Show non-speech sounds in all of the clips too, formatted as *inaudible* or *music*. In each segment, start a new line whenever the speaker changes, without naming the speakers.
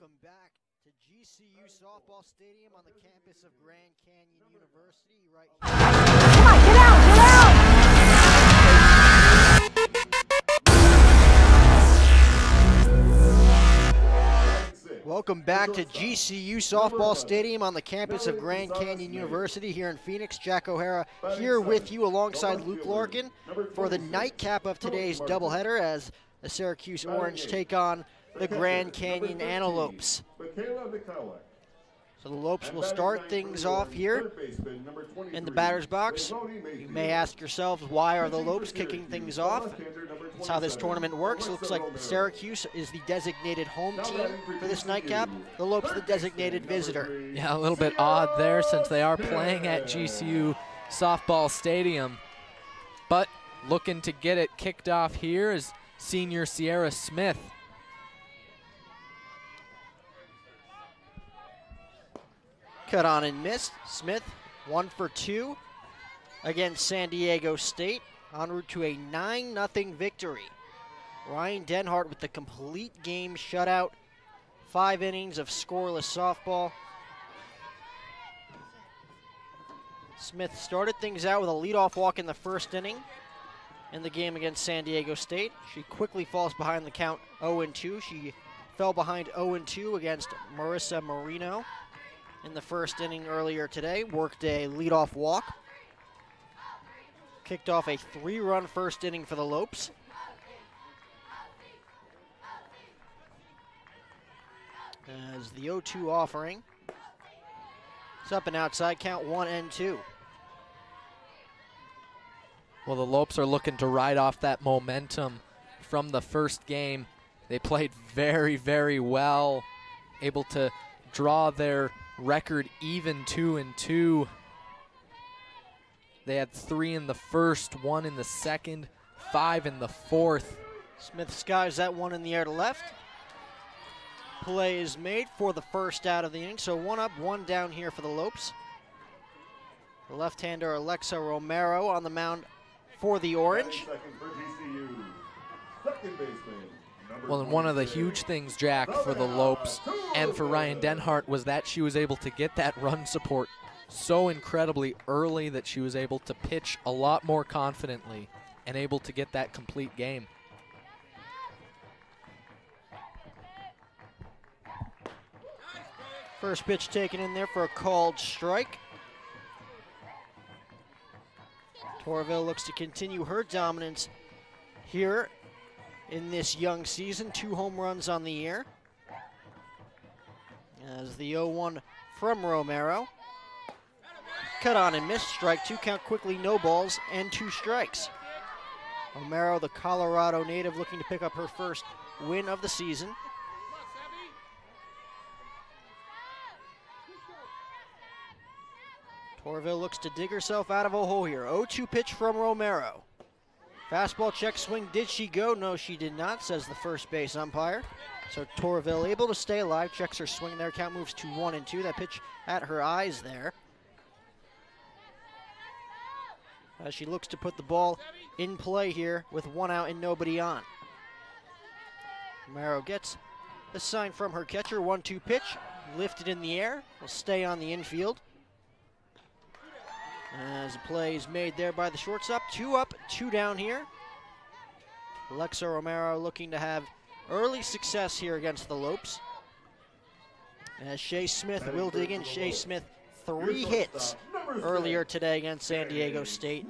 Welcome back to GCU Softball Stadium on the campus of Grand Canyon University right
out!
Welcome back to GCU Softball Stadium on the campus of Grand Canyon University here in Phoenix. Jack O'Hara here with you alongside Luke Larkin for the nightcap of today's doubleheader as the Syracuse Orange take on the Grand Canyon Antelopes. So the Lopes will start things off here in the batter's box. You may ask yourselves, why are the Lopes kicking things off? That's how this tournament works. It looks like Syracuse is the designated home team for this nightcap. The Lopes the designated visitor.
Yeah, a little bit odd there since they are playing at GCU Softball Stadium. But looking to get it kicked off here is senior Sierra Smith.
Cut on and missed. Smith, one for two against San Diego State. En route to a 9 0 victory. Ryan Denhart with the complete game shutout. Five innings of scoreless softball. Smith started things out with a leadoff walk in the first inning in the game against San Diego State. She quickly falls behind the count 0 2. She fell behind 0 2 against Marissa Marino in the first inning earlier today. Worked a leadoff walk. Kicked off a three run first inning for the Lopes. As the 0 2 offering. It's up and outside, count one and two.
Well, the Lopes are looking to ride off that momentum from the first game. They played very, very well, able to draw their record even two and two. They had three in the first, one in the second, five in the fourth.
Smith skies that one in the air to left. Play is made for the first out of the inning, so one up, one down here for the Lopes. The left-hander Alexa Romero on the mound for the Orange.
Second for GCU. Second baseman.
Well, and one of the huge things, Jack, for the Lopes and for Ryan Denhart was that she was able to get that run support so incredibly early that she was able to pitch a lot more confidently and able to get that complete game.
First pitch taken in there for a called strike. Torville looks to continue her dominance here in this young season. Two home runs on the year. As the 0 1 from Romero. Cut on and missed. Strike two count quickly, no balls, and two strikes. Romero, the Colorado native, looking to pick up her first win of the season. Torville looks to dig herself out of a hole here. 0 2 pitch from Romero. Fastball check swing. Did she go? No, she did not, says the first base umpire. So Torville able to stay alive, checks her swing there. Count moves to 1 and 2. That pitch at her eyes there. As she looks to put the ball in play here with one out and nobody on. Romero gets the sign from her catcher. 1 2 pitch. Lifted in the air. Will stay on the infield. As a play is made there by the shortstop. Two up, two down here. Alexa Romero looking to have early success here against the Lopes. As Shea Smith will dig in. Shea Smith, three hits earlier today against San Diego State.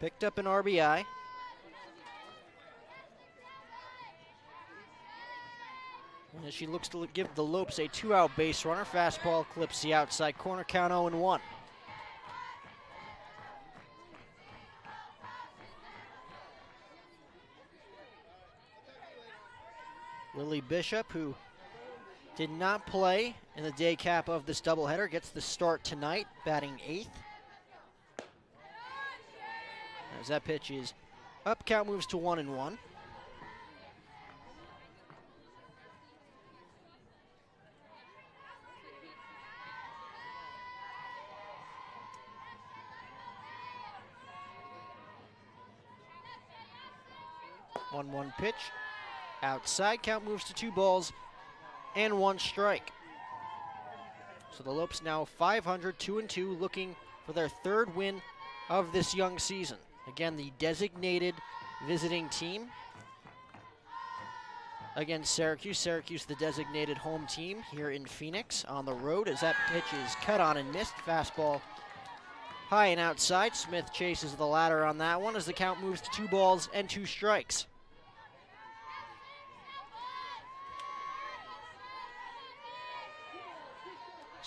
Picked up an RBI. As she looks to give the Lopes a two out base runner. Fastball clips the outside corner, count 0 1. Lily Bishop, who did not play in the day cap of this doubleheader, gets the start tonight, batting eighth. As that pitch is up, count moves to 1 and 1. 1 1 pitch. Outside count moves to two balls and one strike. So the Lopes now 500, 2 and 2, looking for their third win of this young season. Again, the designated visiting team against Syracuse. Syracuse, the designated home team here in Phoenix on the road as that pitch is cut on and missed. Fastball high and outside. Smith chases the ladder on that one as the count moves to two balls and two strikes.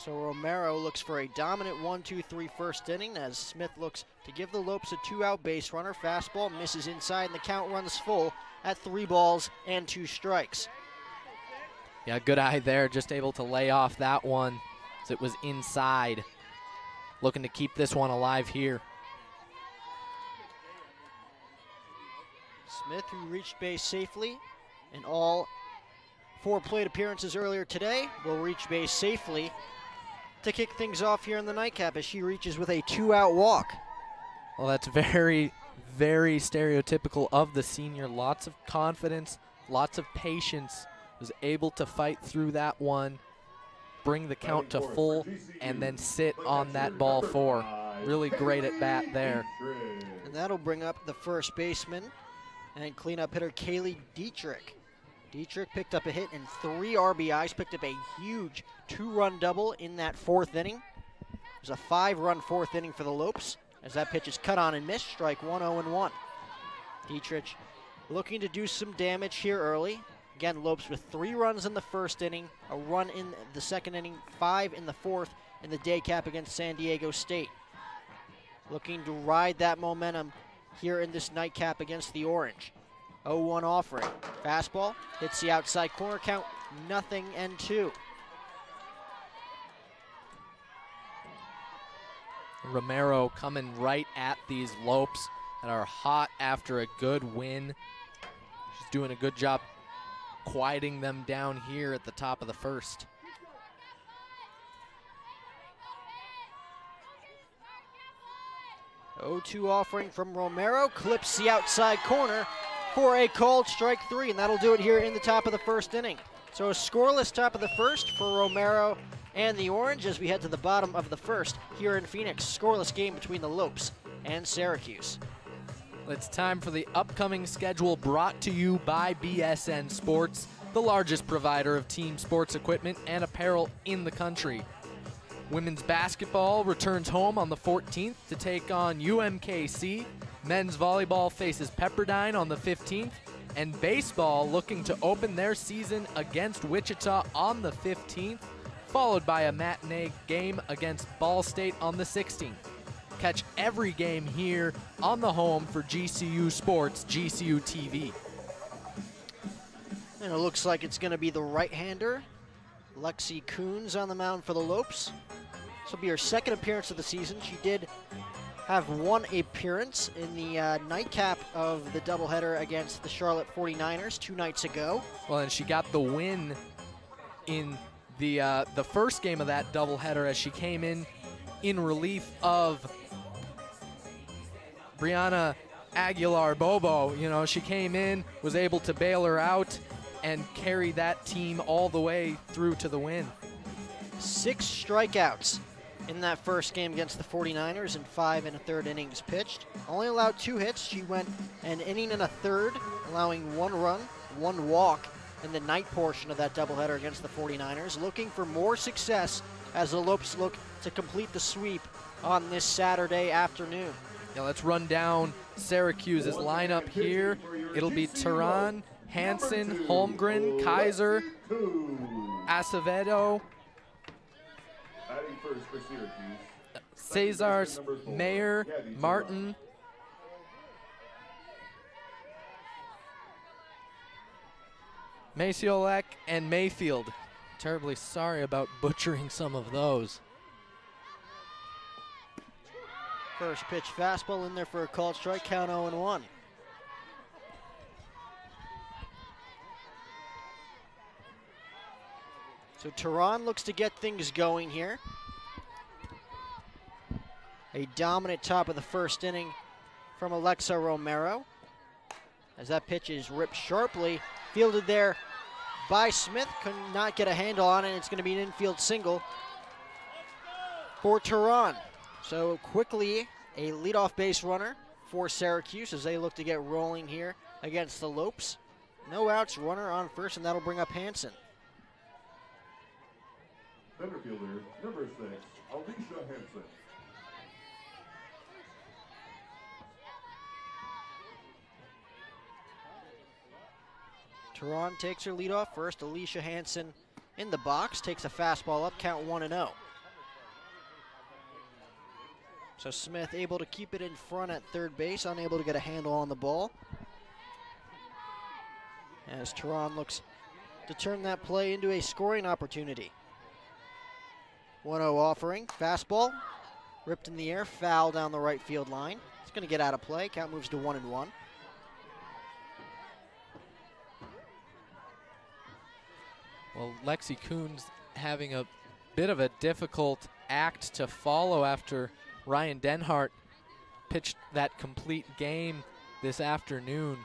So Romero looks for a dominant 1 2 3 first inning as Smith looks to give the Lopes a two out base runner. Fastball misses inside, and the count runs full at three balls and two strikes.
Yeah, good eye there, just able to lay off that one as it was inside. Looking to keep this one alive here.
Smith, who reached base safely in all four plate appearances earlier today, will reach base safely to kick things off here in the nightcap as she reaches with a two out walk.
Well, that's very, very stereotypical of the senior. Lots of confidence, lots of patience. Was able to fight through that one, bring the count to full, and then sit on that ball four. Really great at bat there.
And that'll bring up the first baseman and cleanup hitter Kaylee Dietrich. Dietrich picked up a hit and three RBIs, picked up a huge two run double in that fourth inning. It was a five run fourth inning for the Lopes as that pitch is cut on and missed, strike 1 0 1. Dietrich looking to do some damage here early. Again, Lopes with three runs in the first inning, a run in the second inning, five in the fourth in the day cap against San Diego State. Looking to ride that momentum here in this nightcap against the Orange. 0 1 offering. Fastball hits the outside corner count, nothing and two.
Romero coming right at these Lopes that are hot after a good win. She's doing a good job quieting them down here at the top of the first.
O 2 offering from Romero clips the outside corner for a called strike three, and that'll do it here in the top of the first inning. So a scoreless top of the first for Romero and the Orange as we head to the bottom of the first here in Phoenix. Scoreless game between the Lopes and Syracuse.
It's time for the upcoming schedule brought to you by BSN Sports, the largest provider of team sports equipment and apparel in the country. Women's basketball returns home on the 14th to take on UMKC. Men's volleyball faces Pepperdine on the 15th. And baseball looking to open their season against Wichita on the 15th, followed by a matinee game against Ball State on the 16th. Catch every game here on the home for GCU Sports, GCU TV.
And it looks like it's going to be the right hander, Lexi Coons, on the mound for the Lopes. This will be her second appearance of the season. She did have one appearance in the uh, nightcap of the doubleheader against the Charlotte 49ers two nights ago.
Well, and she got the win in the uh, the first game of that doubleheader as she came in in relief of Brianna Aguilar Bobo. You know, she came in, was able to bail her out, and carry that team all the way through to the win.
Six strikeouts in that first game against the 49ers and five and a third innings pitched. Only allowed two hits. She went an inning and a third, allowing one run, one walk in the night portion of that doubleheader against the 49ers. Looking for more success as the Lopes look to complete the sweep on this Saturday afternoon.
Now let's run down Syracuse's lineup here. It'll be Tehran, Hanson, Holmgren, Kaiser, Acevedo,
Batting first for Syracuse.
Cesars, Mayer, Martin, Maciolek, and Mayfield. Terribly sorry about butchering some of those.
First pitch fastball in there for a called strike, count 0 1. So Tehran looks to get things going here. A dominant top of the first inning from Alexa Romero. as that pitch is ripped sharply, fielded there by Smith. Could not get a handle on it. It's going to be an infield single for Tehran. So quickly, a leadoff base runner for Syracuse as they look to get rolling here against the Lopes. No outs, runner on first, and that'll bring up Hanson.
Center fielder, number six, Alicia Hanson.
Tehran takes her lead off first. Alicia Hanson in the box takes a fastball up, count 1 and 0. So Smith able to keep it in front at third base, unable to get a handle on the ball. As Tehran looks to turn that play into a scoring opportunity. 1 0 offering, fastball, ripped in the air, foul down the right field line. It's going to get out of play. Count moves to 1 and 1.
Well, Lexi Coons having a bit of a difficult act to follow after Ryan Denhart pitched that complete game this afternoon.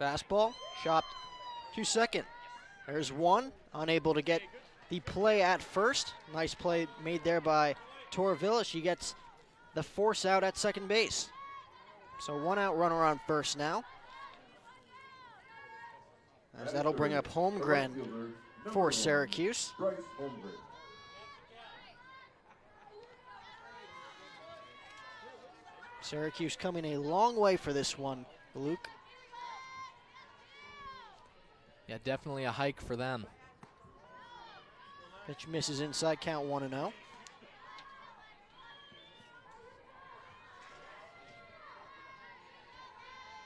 Fastball, chopped to second. There's one, unable to get the play at first. Nice play made there by Torville. She gets the force out at second base. So one out runner on first now. As that'll bring up Holmgren for Syracuse. Syracuse coming a long way for this one, Luke.
Yeah, definitely a hike for them.
Pitch misses inside, count 1 and oh. 0.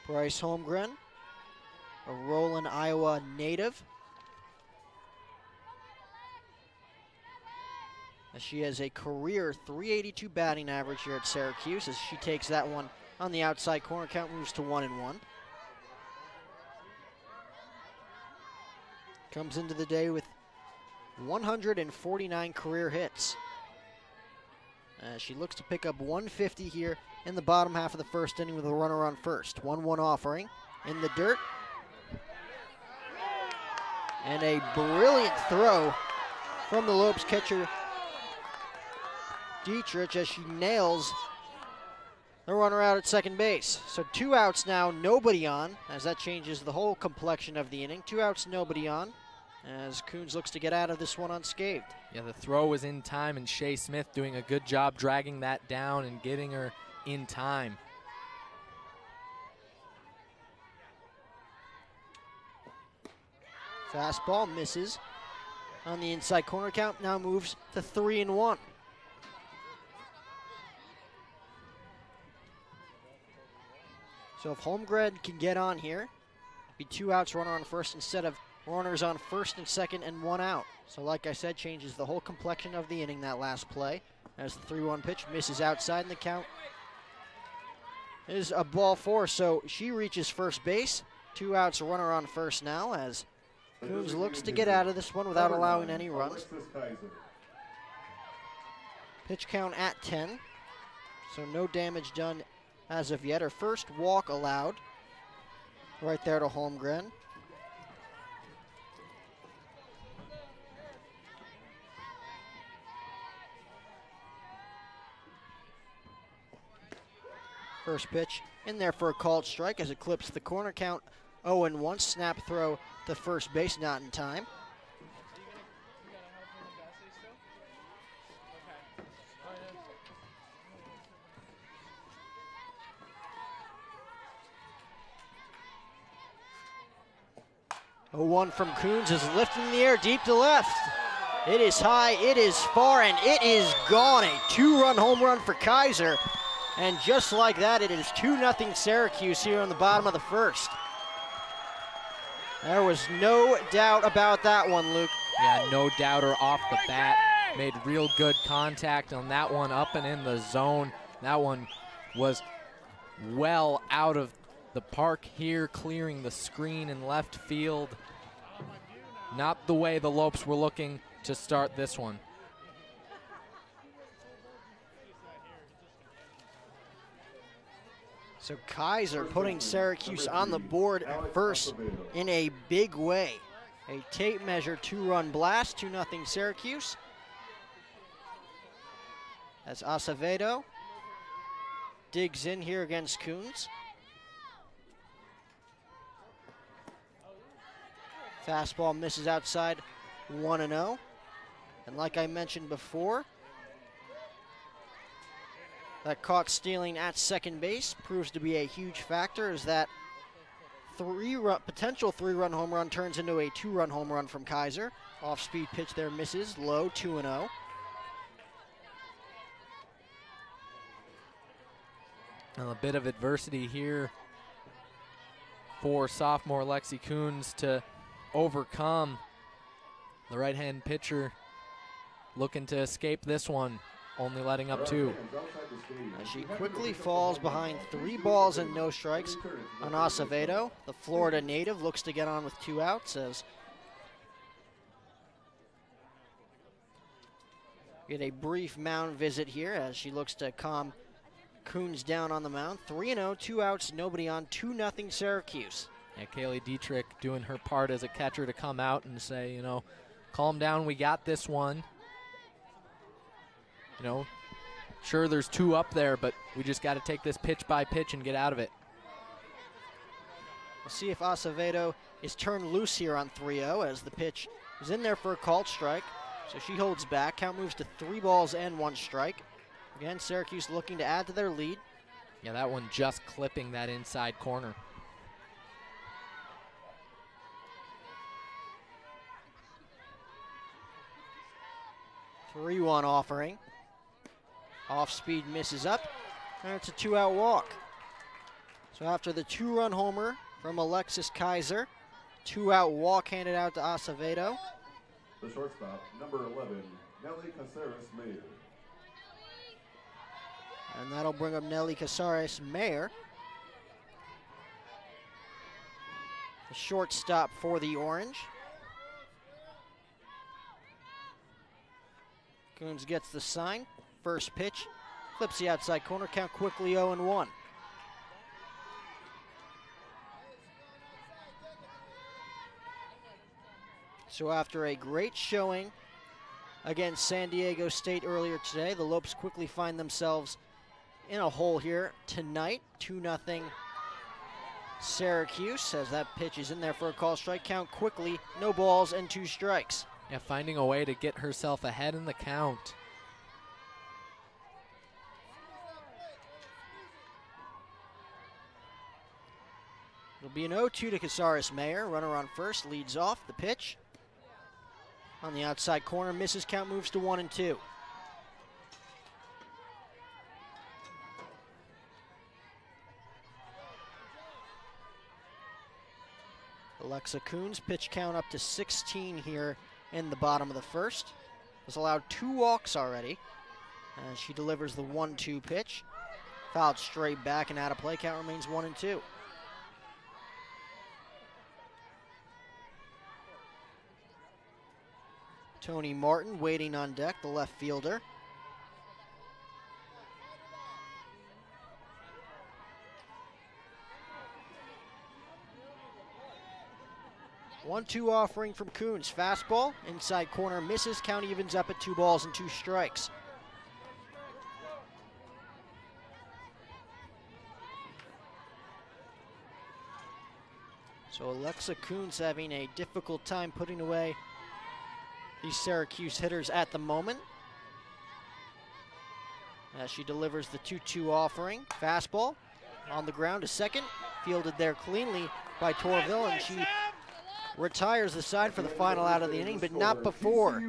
Bryce Holmgren, a Roland, Iowa native. As she has a career 382 batting average here at Syracuse as she takes that one on the outside corner. Count moves to 1 and 1. Comes into the day with 149 career hits. As she looks to pick up 150 here in the bottom half of the first inning with a runner on first. 1 1 offering in the dirt. And a brilliant throw from the Lopes catcher Dietrich as she nails the runner out at second base. So two outs now, nobody on, as that changes the whole complexion of the inning. Two outs, nobody on, as Coons looks to get out of this one unscathed.
Yeah, the throw was in time, and Shea Smith doing a good job dragging that down and getting her in time.
Fastball misses on the inside corner count, now moves to three and one. So if Holmgren can get on here, be two outs, runner on first instead of runners on first and second and one out. So like I said, changes the whole complexion of the inning that last play. As the 3-1 pitch misses outside and the count is a ball four. So she reaches first base. Two outs, runner on first now as Coons looks to get out of this one without allowing any runs. Pitch count at 10. So no damage done as of yet. Her first walk allowed. Right there to Holmgren. First pitch in there for a called strike as it clips the corner count 0 and 1. Snap throw to first base, not in time. A one from Coons is lifted in the air deep to left. It is high, it is far, and it is gone. A two-run home run for Kaiser. And just like that, it is 2 0 Syracuse here on the bottom of the first. There was no doubt about that one, Luke.
Yeah, no doubter off the bat. Made real good contact on that one up and in the zone. That one was well out of the park here, clearing the screen in left field. Not the way the Lopes were looking to start this one.
So Kaiser putting Syracuse on the board first in a big way. A tape measure two-run blast, 2 0 Syracuse. As Acevedo digs in here against Coons. Fastball misses outside 1 0. And like I mentioned before, that caught stealing at second base proves to be a huge factor as that three run, potential three run home run turns into a two run home run from Kaiser. Off speed pitch there misses, low 2 0.
And oh. a bit of adversity here for sophomore Lexi Coons to overcome. The right hand pitcher looking to escape this one, only letting up two.
As she quickly falls behind three balls and no strikes on Acevedo. The Florida native looks to get on with two outs as get a brief mound visit here as she looks to calm Coons down on the mound. 3 0, two outs, nobody on, 2 0 Syracuse.
Yeah, Kaylee Dietrich doing her part as a catcher to come out and say, you know, calm down, we got this one. You know, sure there's two up there, but we just got to take this pitch by pitch and get out of it.
We'll see if Acevedo is turned loose here on 3 0 as the pitch is in there for a called strike. So she holds back. Count moves to three balls and one strike. Again, Syracuse looking to add to their lead.
Yeah, that one just clipping that inside corner.
Three-one offering. Off speed misses up, and it's a two-out walk. So after the two-run homer from Alexis Kaiser, two-out walk handed out to Acevedo.
The shortstop, number 11, Nelly Casares Mayer.
And that'll bring up Nelly Casares Mayer. The shortstop for the Orange. Coons gets the sign. First pitch. Clips the outside corner. Count quickly 0 and 1. So after a great showing against San Diego State earlier today, the Lopes quickly find themselves in a hole here tonight. 2 0 Syracuse as that pitch is in there for a call strike. Count quickly, no balls and two strikes.
Yeah, finding a way to get herself ahead in the count.
Be an 0 2 to Casares Mayer. Runner on first, leads off the pitch. On the outside corner, misses count, moves to 1 and 2. Alexa Coons, pitch count up to 16 here in the bottom of the first. Has allowed two walks already. As she delivers the 1 2 pitch. Fouled straight back and out of play. Count remains 1 and 2. Tony Martin waiting on deck, the left fielder. One-two offering from Coons. Fastball, inside corner, misses. Count evens up at two balls and two strikes. So Alexa Coons having a difficult time putting away these Syracuse hitters at the moment. As she delivers the 2-2 offering. Fastball on the ground to second. Fielded there cleanly by Torville, and she retires the side for the final out of the inning, but not before.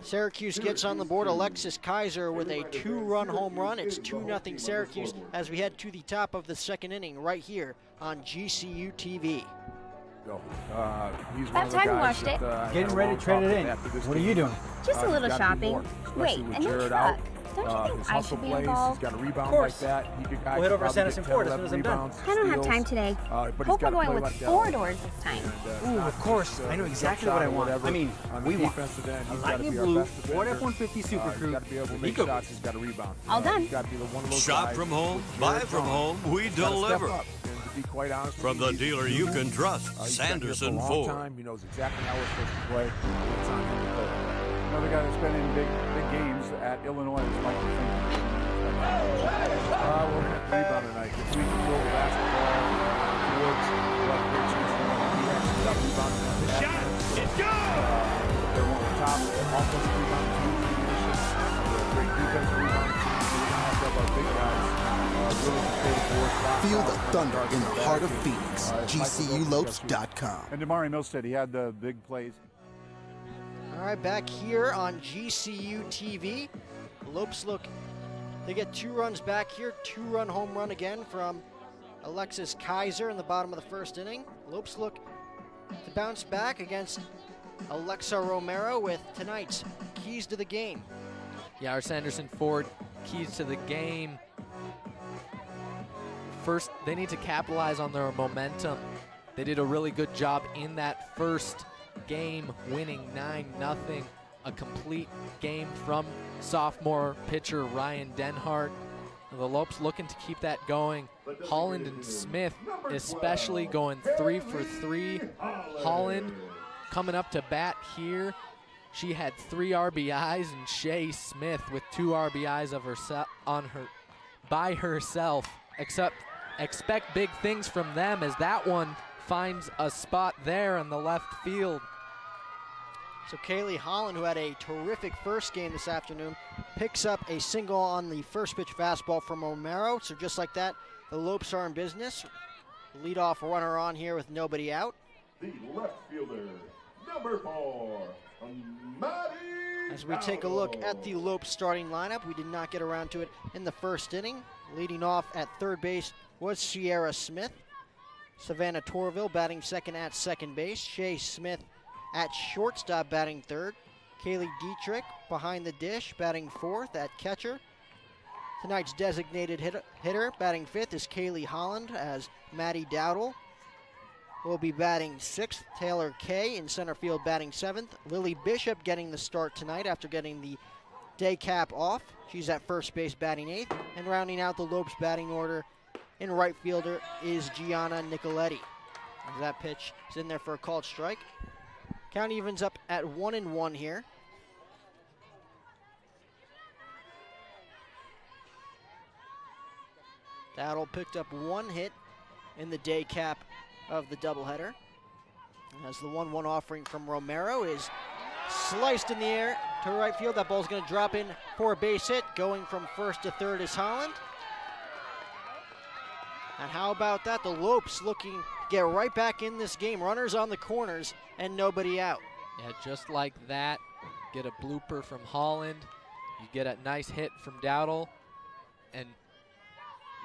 Syracuse gets on the board. Alexis Kaiser with a two-run home run. It's 2-0 Syracuse as we head to the top of the second inning right here on GCU TV.
Uh, he's
About
one of
time you watched
that,
it.
uh, I
Getting ready to trade it in. What are you doing?
Just
Uh,
a little shopping.
more,
Wait,
and
a new
Jared
truck.
out.
Don't you
Uh,
think
his
I
hustle
should be
plays,
involved?
he's got a rebound
course.
like that. He could, guy
We'll head over to
probably
Sanderson Ford as soon as I'm done.
I don't have time today.
Uh, but
Hope we're going with
like
four
that.
doors this time.
And, uh,
Ooh, of course.
just, uh,
I know exactly what I want.
whatever.
I mean,
on
we want
defensive end,
a lightning blue Ford. F-150 Super
Uh,
Crew
got to be able to
Eco
shots. He's got to rebound.
All
Uh,
done.
Got to be the one
Shop from home, buy from home, we
He's gotta step
deliver.
Up. And to be quite honest with
From
you,
the dealer you can trust,
uh, he's been here
Sanderson
for a long
Ford.
Time. He knows exactly how we're supposed to play. It's on him to. Another guy that's been in big, big games at Illinois is Michael Finkel. Uh, we're going to rebound tonight. If we can throw the basketball towards what Richards he actually got rebounded the shot. It's good. Uh, they're one of the top offensive
Feel the thunder in
the
the heart of. Phoenix.
It's Michael Lopez
GCULopes.com.
And Damari Milstead, he had the big plays.
All right, back here on GCU TV. Lopes look, they get two runs back here, two run home run again from Alexis Kaiser in the bottom of the first inning. Lopes look to bounce back against Alexa Romero with tonight's keys to the game.
Yeah, our Sanderson Ford keys to the game. First, they need to capitalize on their momentum. They did a really good job in that first game, winning 9 0. A complete game from sophomore pitcher Ryan Denhart. The Lopes looking to keep that going. Holland and Smith, especially going three for three. Holland coming up to bat here. She had three RBIs, and Shay Smith with two RBIs of herself on her by herself. Except expect big things from them as that one finds a spot there in the left field.
So Kaylee Holland, who had a terrific first game this afternoon, picks up a single on the first pitch fastball from Romero. So just like that, the Lopes are in business. Leadoff runner on here with nobody out.
The left fielder, number four, Maddie.
As we take a look at the Lopes starting lineup, we did not get around to it in the first inning. Leading off at third base was Sierra Smith. Savannah Torville batting second at second base. Shay Smith at shortstop batting third. Kaylee Dietrich behind the dish batting fourth at catcher. Tonight's designated hit- hitter batting fifth is Kaylee Holland as Maddie Dowdle will be batting sixth. Taylor Kay in center field batting seventh. Lily Bishop getting the start tonight after getting the day cap off. She's at first base batting eighth. And rounding out the Lopes batting order in right fielder is Gianna Nicoletti. That pitch is in there for a called strike. Count evens up at one and one here. Dowdle picked up one hit in the day cap of the doubleheader. As the 1 1 offering from Romero is sliced in the air to right field. That ball's going to drop in for a base hit. Going from first to third is Holland. And how about that? The Lopes looking to get right back in this game. Runners on the corners and nobody out.
Yeah, just like that, get a blooper from Holland. You get a nice hit from Dowdle. And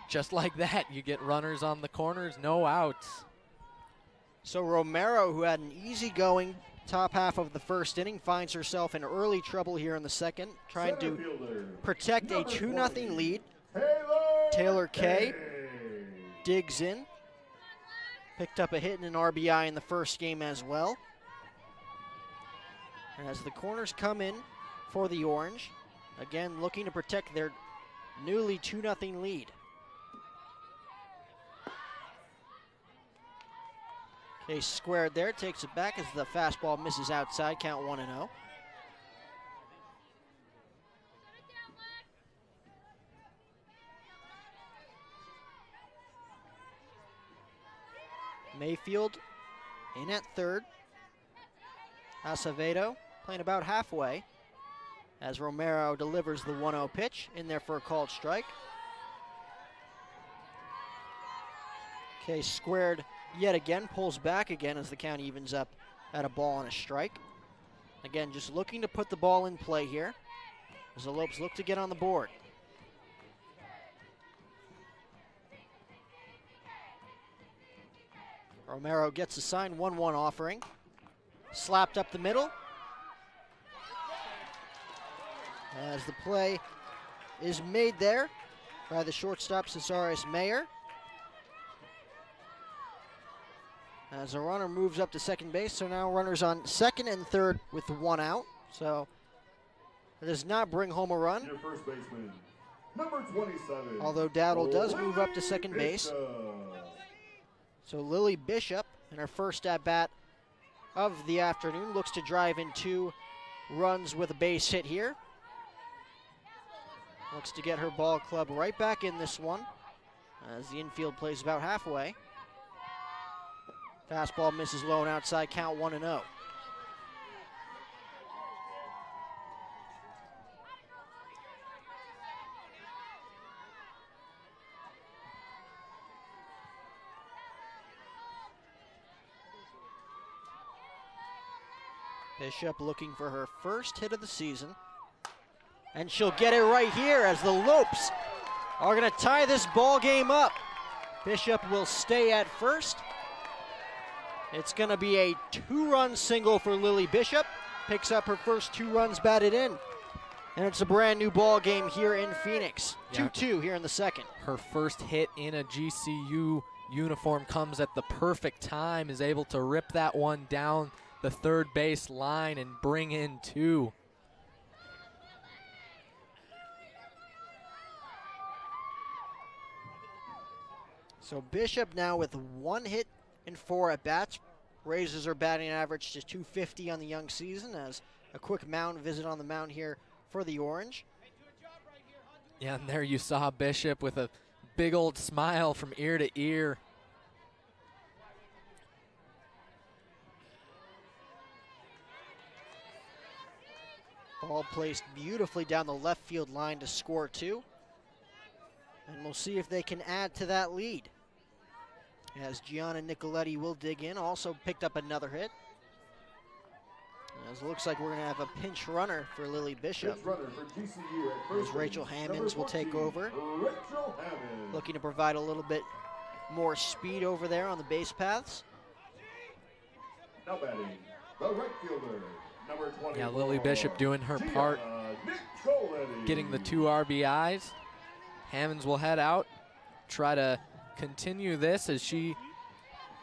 just *laughs* like that, you get runners on the corners, no outs.
So Romero, who had an easy-going top half of the first inning, finds herself in early trouble here in the second, trying to protect a 2 0 lead. Taylor Kay digs in. Picked up a hit and an RBI in the first game as well. As the corners come in for the Orange, again looking to protect their newly 2 0 lead. Case squared there, takes it back as the fastball misses outside, count 1 and oh. 0. Mayfield in at third. Acevedo playing about halfway as Romero delivers the 1 0 pitch in there for a called strike. Case squared yet again, pulls back again as the count evens up at a ball and a strike. Again, just looking to put the ball in play here as the Lopes look to get on the board. Romero gets a signed 1 1 offering. Slapped up the middle. As the play is made there by the shortstop Casares Mayer. As a runner moves up to second base, so now runners on second and third with one out. So it does not bring home a run.
Baseman, number 27.
Although Dowdle does move up to second base. So Lily Bishop, in her first at bat of the afternoon, looks to drive in two runs with a base hit here. Looks to get her ball club right back in this one as the infield plays about halfway. Fastball misses low and outside, count 1 and oh. 0. Bishop looking for her first hit of the season. And she'll get it right here as the Lopes are going to tie this ball game up. Bishop will stay at first. It's going to be a two-run single for Lily Bishop. Picks up her first two runs batted in. And it's a brand new ball game here in Phoenix.
Yeah.
2-2 here in the second.
Her first hit in a GCU uniform comes at the perfect time, is able to rip that one down the third base line and bring in two.
So Bishop now with one hit and four at bats raises her batting average to 250 on the young season as a quick mound visit on the mound here for the Orange.
Yeah, and there you saw Bishop with a big old smile from ear to ear.
Ball placed beautifully down the left field line to score two. And we'll see if they can add to that lead. As Gianna Nicoletti will dig in, also picked up another hit. As it looks like we're going to have a pinch runner for Lily Bishop.
This for GCU at first
As Rachel Hammonds will take over. Looking to provide a little bit more speed over there on the base paths.
Now batting, the right fielder, number 20.
Yeah, Lily Bishop doing her part, getting the two RBIs. Hammonds will head out, try to continue this as she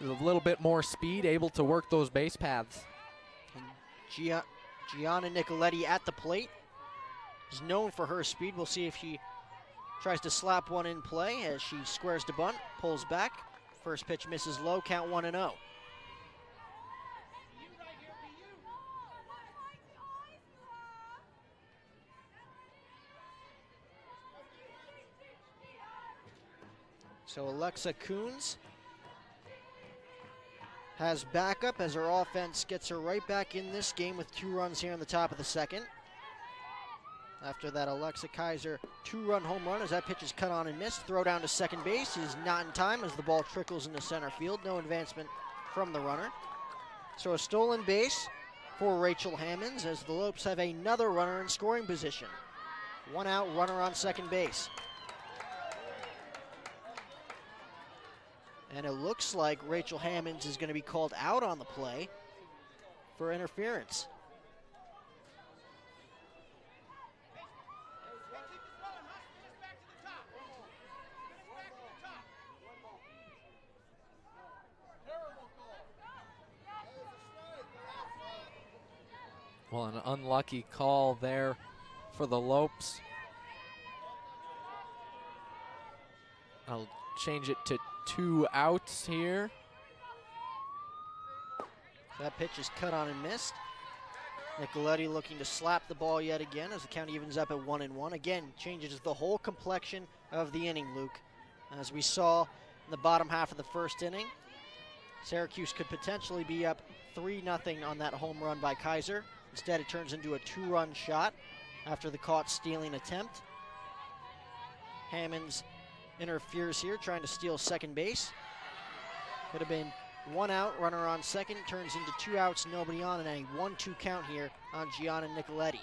is a little bit more speed, able to work those base paths.
Gia- Gianna Nicoletti at the plate is known for her speed. We'll see if she tries to slap one in play as she squares to bunt, pulls back. First pitch misses low, count 1 and oh. So Alexa Coons has backup as her offense gets her right back in this game with two runs here in the top of the second. After that, Alexa Kaiser two-run home run as that pitch is cut on and missed. Throw down to second base is not in time as the ball trickles into center field. No advancement from the runner. So a stolen base for Rachel Hammonds as the Lopes have another runner in scoring position. One out, runner on second base. And it looks like Rachel Hammonds is going to be called out on the play for interference.
Well, an unlucky call there for the Lopes. I'll change it to two outs here.
That pitch is cut on and missed. Nicoletti looking to slap the ball yet again as the count evens up at one and one. Again, changes the whole complexion of the inning, Luke. As we saw in the bottom half of the first inning, Syracuse could potentially be up 3 0 on that home run by Kaiser. Instead, it turns into a two run shot after the caught stealing attempt. Hammonds interferes here, trying to steal second base. Could have been one out, runner on second, turns into two outs, nobody on, and a 1 2 count here on Gianna Nicoletti.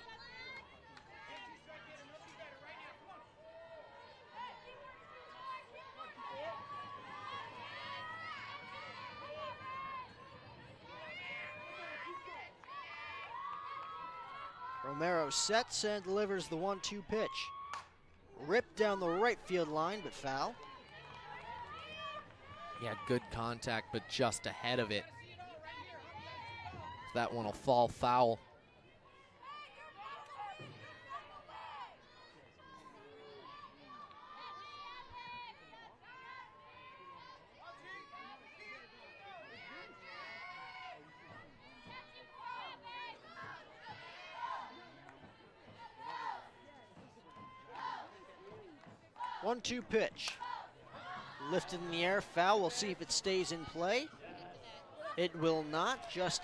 Romero sets and delivers the 1 2 pitch. Ripped down the right field line, but foul.
Yeah, good contact, but just ahead of it. That one will fall foul.
One two pitch. Lifted in the air, foul. We'll see if it stays in play. It will not, just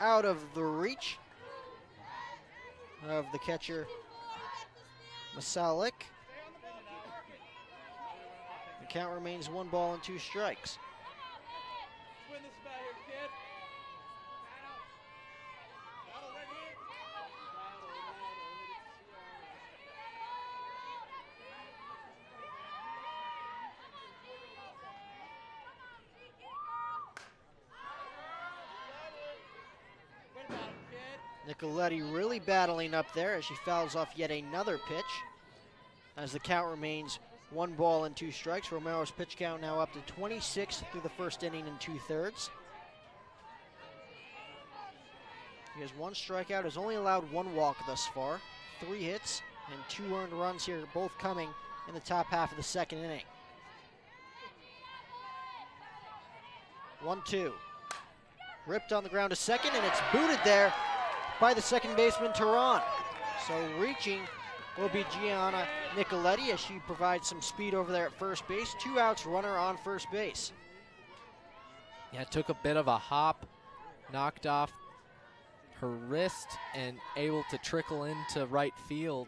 out of the reach of the catcher, Masalik. The count remains one ball and two strikes. Nicoletti really battling up there as she fouls off yet another pitch. As the count remains one ball and two strikes, Romero's pitch count now up to 26 through the first inning and two thirds. He has one strikeout, has only allowed one walk thus far, three hits, and two earned runs here, both coming in the top half of the second inning. One two. Ripped on the ground to second, and it's booted there by the second baseman, Tehran. So reaching will be Gianna Nicoletti as she provides some speed over there at first base. Two outs, runner on first base.
Yeah, took a bit of a hop, knocked off her wrist, and able to trickle into right field.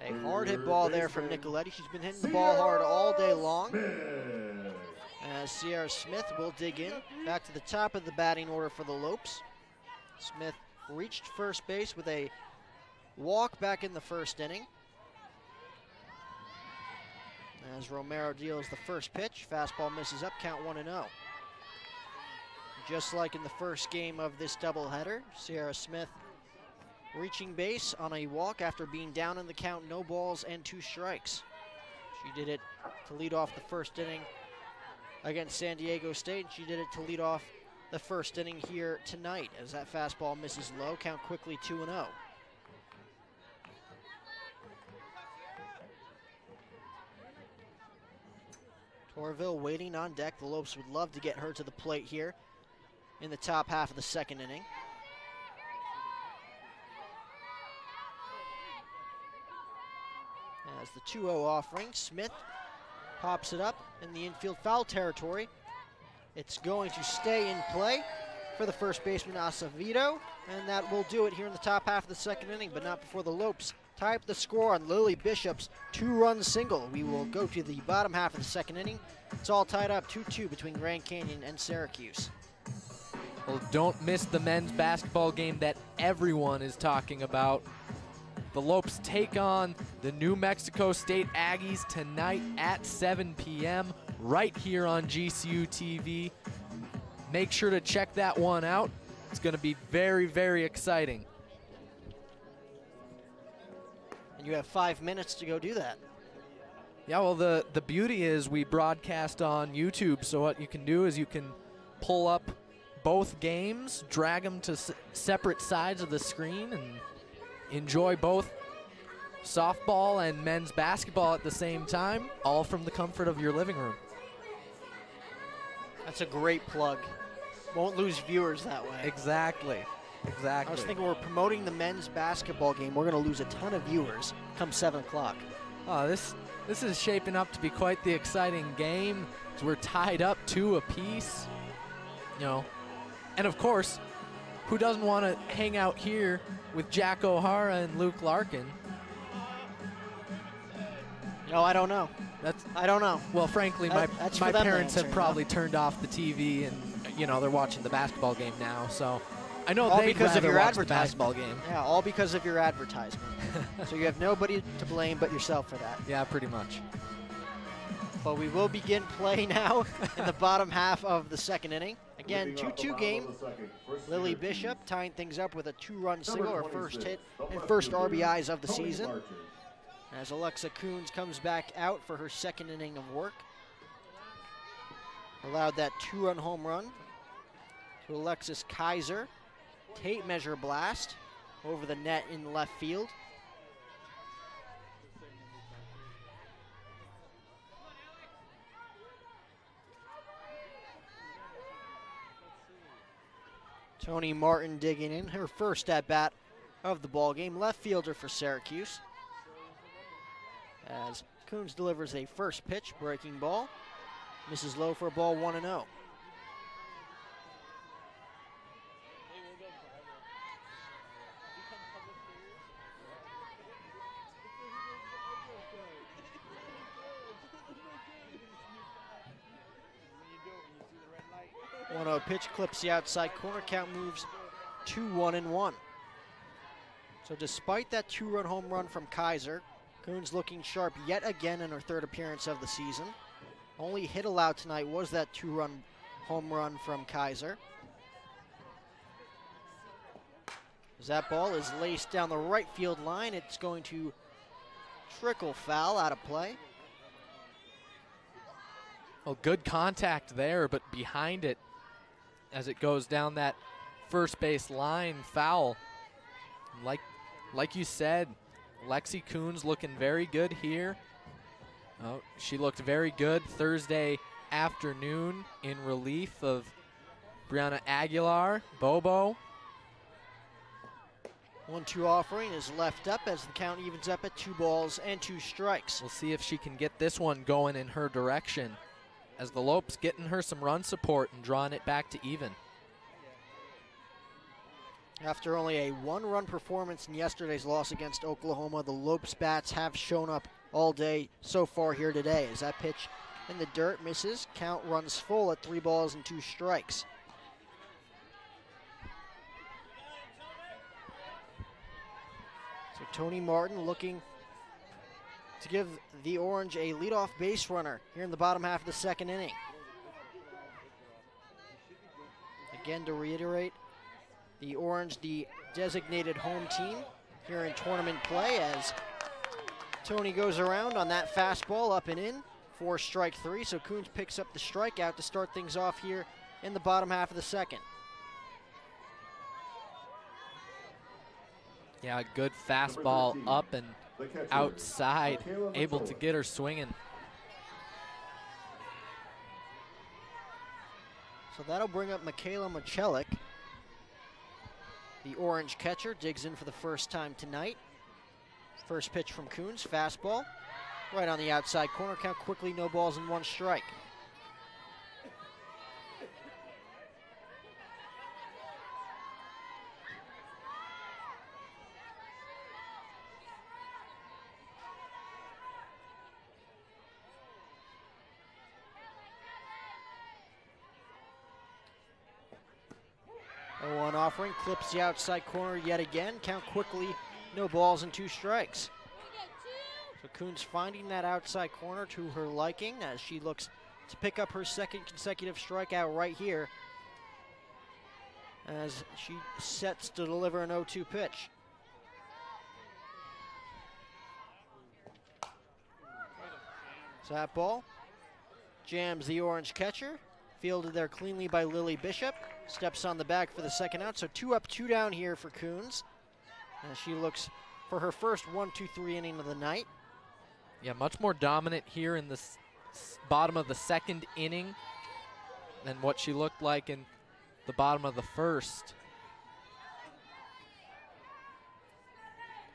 A hard hit ball there from Nicoletti. She's been hitting the ball hard all day long. As Sierra Smith will dig in. Back to the top of the batting order for the Lopes. Smith reached first base with a walk back in the first inning. As Romero deals the first pitch, fastball misses up, count 1 and 0. Just like in the first game of this doubleheader, Sierra Smith reaching base on a walk after being down in the count, no balls and two strikes. She did it to lead off the first inning against San Diego State. and She did it to lead off the first inning here tonight as that fastball misses low. Count quickly 2 0. Torville waiting on deck. The Lopes would love to get her to the plate here in the top half of the second inning. As the 2 0 offering, Smith pops it up in the infield foul territory. It's going to stay in play for the first baseman Acevedo, and that will do it here in the top half of the second inning, but not before the Lopes tie up the score on Lily Bishop's two-run single. We will go to the bottom half of the second inning. It's all tied up 2-2 between Grand Canyon and Syracuse.
Well, don't miss the men's basketball game that everyone is talking about. The Lopes take on the New Mexico State Aggies tonight at 7 p.m. right here on GCU TV. Make sure to check that one out. It's going to be very, very exciting.
And you have five minutes to go do that.
Yeah, well, the, the beauty is we broadcast on YouTube, so what you can do is you can pull up both games, drag them to s- separate sides of the screen, and enjoy both softball and men's basketball at the same time, all from the comfort of your living room.
That's a great plug. Won't lose viewers that way.
Exactly. Exactly.
I was thinking we're promoting the men's basketball game. We're going to lose a ton of viewers come 7 o'clock.
Oh, this this is shaping up to be quite the exciting game. We're tied up two apiece. You know, and of course, who doesn't want to hang out here with Jack O'Hara and Luke Larkin?
No, I don't know.
That's
I don't know.
well, frankly, my
that's
my
for them to
parents
answer,
have probably turned off the TV and you know they're watching the basketball game now. So I know
All because of your
watch the
advertisement.
basketball game.
Yeah, all because of your advertisement. *laughs* so you have nobody to blame but yourself for that.
Yeah, pretty much.
But we will begin play *laughs* now in the bottom half of the second inning. Again,
Leading off the
2 2 game.
of the second for
Lily Bishop tying things up with a two run single, her first hit and first RBIs of the season. As Alexa Coons comes back out for her second inning of work. Allowed that two run home run to Alexis Kaiser. Tape measure blast over the net in left field. Tony Martin digging in her first at bat of the ball game, left fielder for Syracuse. As Coons delivers a first pitch, breaking ball, misses low for a ball 1 0. One 0 pitch clips the outside corner. Count moves to one and one. So despite that two-run home run from Kaiser, Coons looking sharp yet again in her third appearance of the season. Only hit allowed tonight was that two-run home run from Kaiser. As that ball is laced down the right field line, it's going to trickle foul out of play.
Well, good contact there, but behind it, as it goes down that first base line, foul. Like, like you said, Lexi Coons looking very good here. Oh, she looked very good Thursday afternoon in relief of Brianna Aguilar, Bobo.
One-two offering is left up as the count evens up at two balls and two strikes.
We'll see if she can get this one going in her direction as the Lopes getting her some run support and drawing it back to even.
After only a one-run performance in yesterday's loss against Oklahoma, the Lopes bats have shown up all day so far here today. As that pitch in the dirt misses, count runs full at three balls and two strikes. So Tony Martin looking to give the Orange a leadoff base runner here in the bottom half of the second inning. Again, to reiterate, the Orange, the designated home team here in tournament play as Tony goes around on that fastball up and in for strike three. So Coons picks up the strikeout to start things off here in the bottom half of the second.
Yeah, a good fastball up and outside, able to get her swinging.
So that'll bring up Michaela Machelik. The orange catcher digs in for the first time tonight. First pitch from Coons, fastball. Right on the outside corner, count quickly, no balls and one strike. A one offering clips the outside corner yet again. Count quickly, no balls and two strikes. So Coons finding that outside corner to her liking as she looks to pick up her second consecutive strikeout right here as she sets to deliver an 0 2 pitch. So that ball jams the orange catcher. Fielded there cleanly by Lily Bishop. Steps on the bag for the second out. So two up, two down here for Coons. As she looks for her first one, two, three inning of the night.
Yeah, much more dominant here in the bottom of the second inning than what she looked like in the bottom of the first.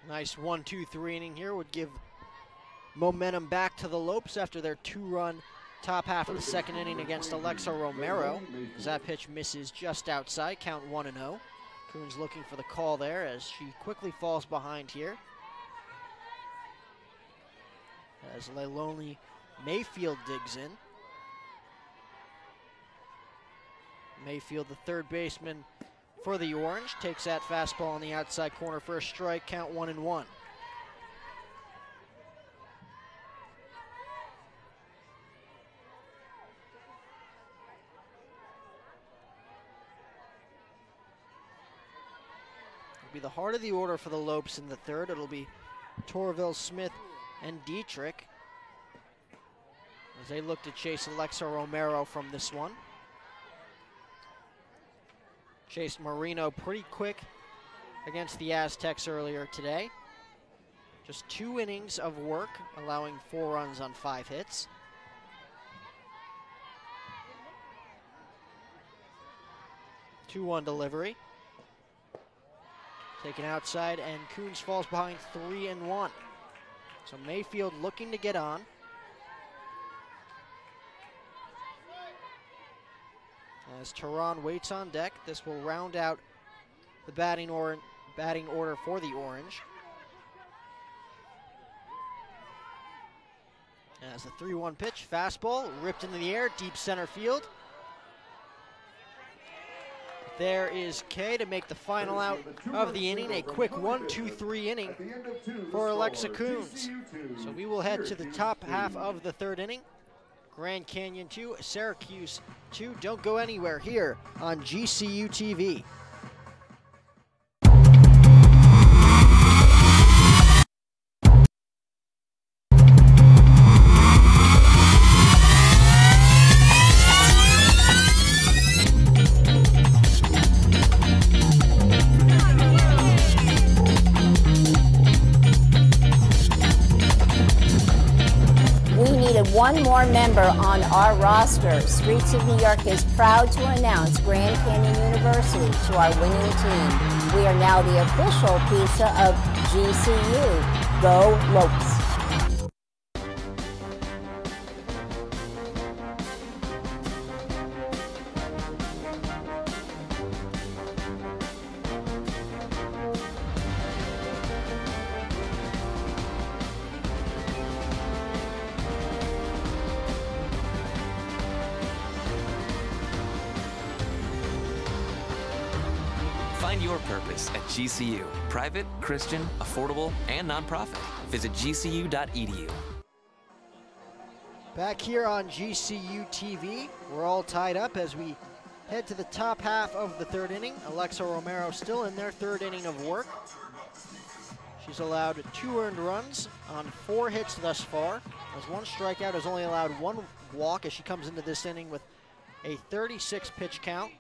Nice one, two, three inning here would give momentum back to the Lopes after their two run top half of the second inning against Alexa Romero. As that pitch misses just outside, count 1 and 0. Coons looking for the call there as she quickly falls behind here. As Leiloni Mayfield digs in. Mayfield, the third baseman for the Orange, takes that fastball on the outside corner for a strike, count 1 and 1. Heart of the order for the Lopes in the third. It'll be Torville, Smith, and Dietrich as they look to chase Alexa Romero from this one. Chased Marino pretty quick against the Aztecs earlier today. Just two innings of work, allowing four runs on five hits. Two-one delivery. Taken outside, and Coons falls behind three and one. So Mayfield looking to get on. As Tehran waits on deck, this will round out the batting, or batting order for the Orange. As the 3 1 pitch, fastball ripped into the air, deep center field. There is Kay to make the final out of the inning. A quick 1 2 3 inning
two,
for Alexa Coons. So we will head to the top half of the third inning. Grand Canyon 2, Syracuse 2. Don't go anywhere here on GCU TV.
More member on our roster. Streets of New York is proud to announce Grand Canyon University to our winning team. We are now the official pizza of GCU. Go Lopes.
Christian, affordable, and nonprofit. Visit gcu.edu.
Back here on GCU TV, we're all tied up as we head to the top half of the third inning. Alexa Romero still in their third inning of work. She's allowed two earned runs on four hits thus far. Has one strikeout, has only allowed one walk as she comes into this inning with a 36 pitch count.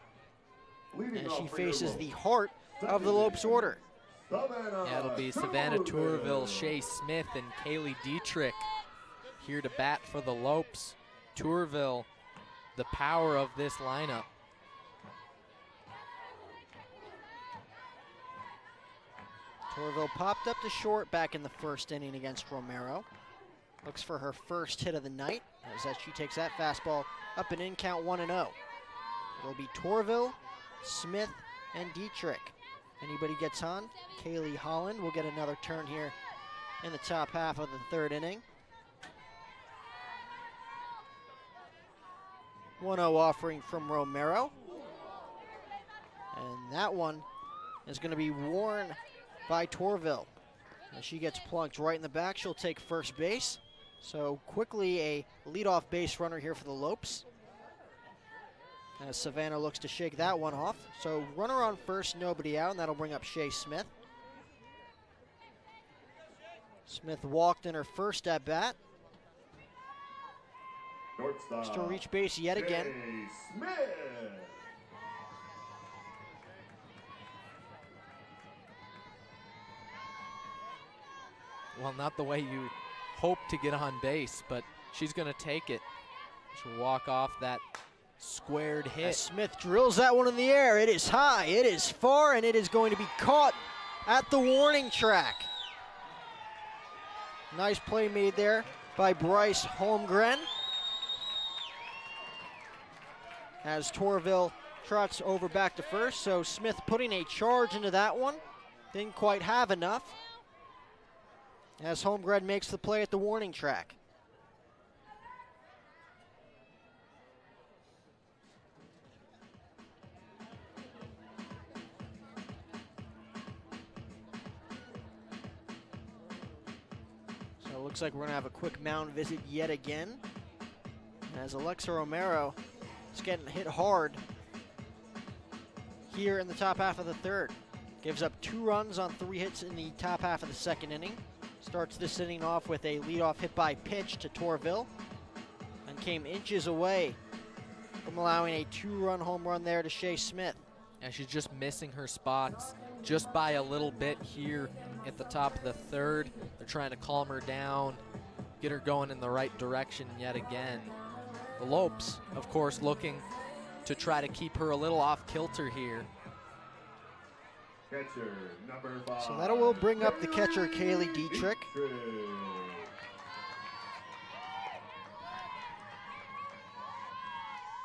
And she faces the heart of the Lopes order.
Savannah
Yeah, it'll be Savannah
Torville.
Torville, Shea Smith, and Kaylee Dietrich here to bat for the Lopes. Torville, the power of this lineup.
Torville popped up to short back in the first inning against Romero. Looks for her first hit of the night as that she takes that fastball up and in count 1 and 0. It'll be Torville, Smith, and Dietrich. Anybody gets on, Kaylee Holland will get another turn here in the top half of the third inning. 1 0 offering from Romero. And that one is going to be worn by Torville. She gets plunked right in the back, she'll take first base. So quickly a leadoff base runner here for the Lopes. As Savannah looks to shake that one off. So runner on first, nobody out, and that'll bring up Shea Smith. Smith walked in her first at bat.
Shortstop.
To reach base yet again.
Smith.
Well, not the way you hope to get on base, but she's going to take it. She'll walk off that squared
As
hit.
Smith drills that one in the air. It is high, it is far, and it is going to be caught at the warning track. Nice play made there by Bryce Holmgren. As Torville trots over back to first, so Smith putting a charge into that one. Didn't quite have enough. As Holmgren makes the play at the warning track. It looks like we're going to have a quick mound visit yet again. As Alexa Romero is getting hit hard here in the top half of the third. Gives up two runs on three hits in the top half of the second inning. Starts this inning off with a leadoff hit by pitch to Torville and came inches away from allowing a two run home run there to Shea Smith.
And she's just missing her spots just by a little bit here at the top of the third. They're trying to calm her down, get her going in the right direction yet again. The Lopes, of course, looking to try to keep her a little off kilter here.
Catcher number five.
So that will bring up the catcher, Kaylee Dietrich.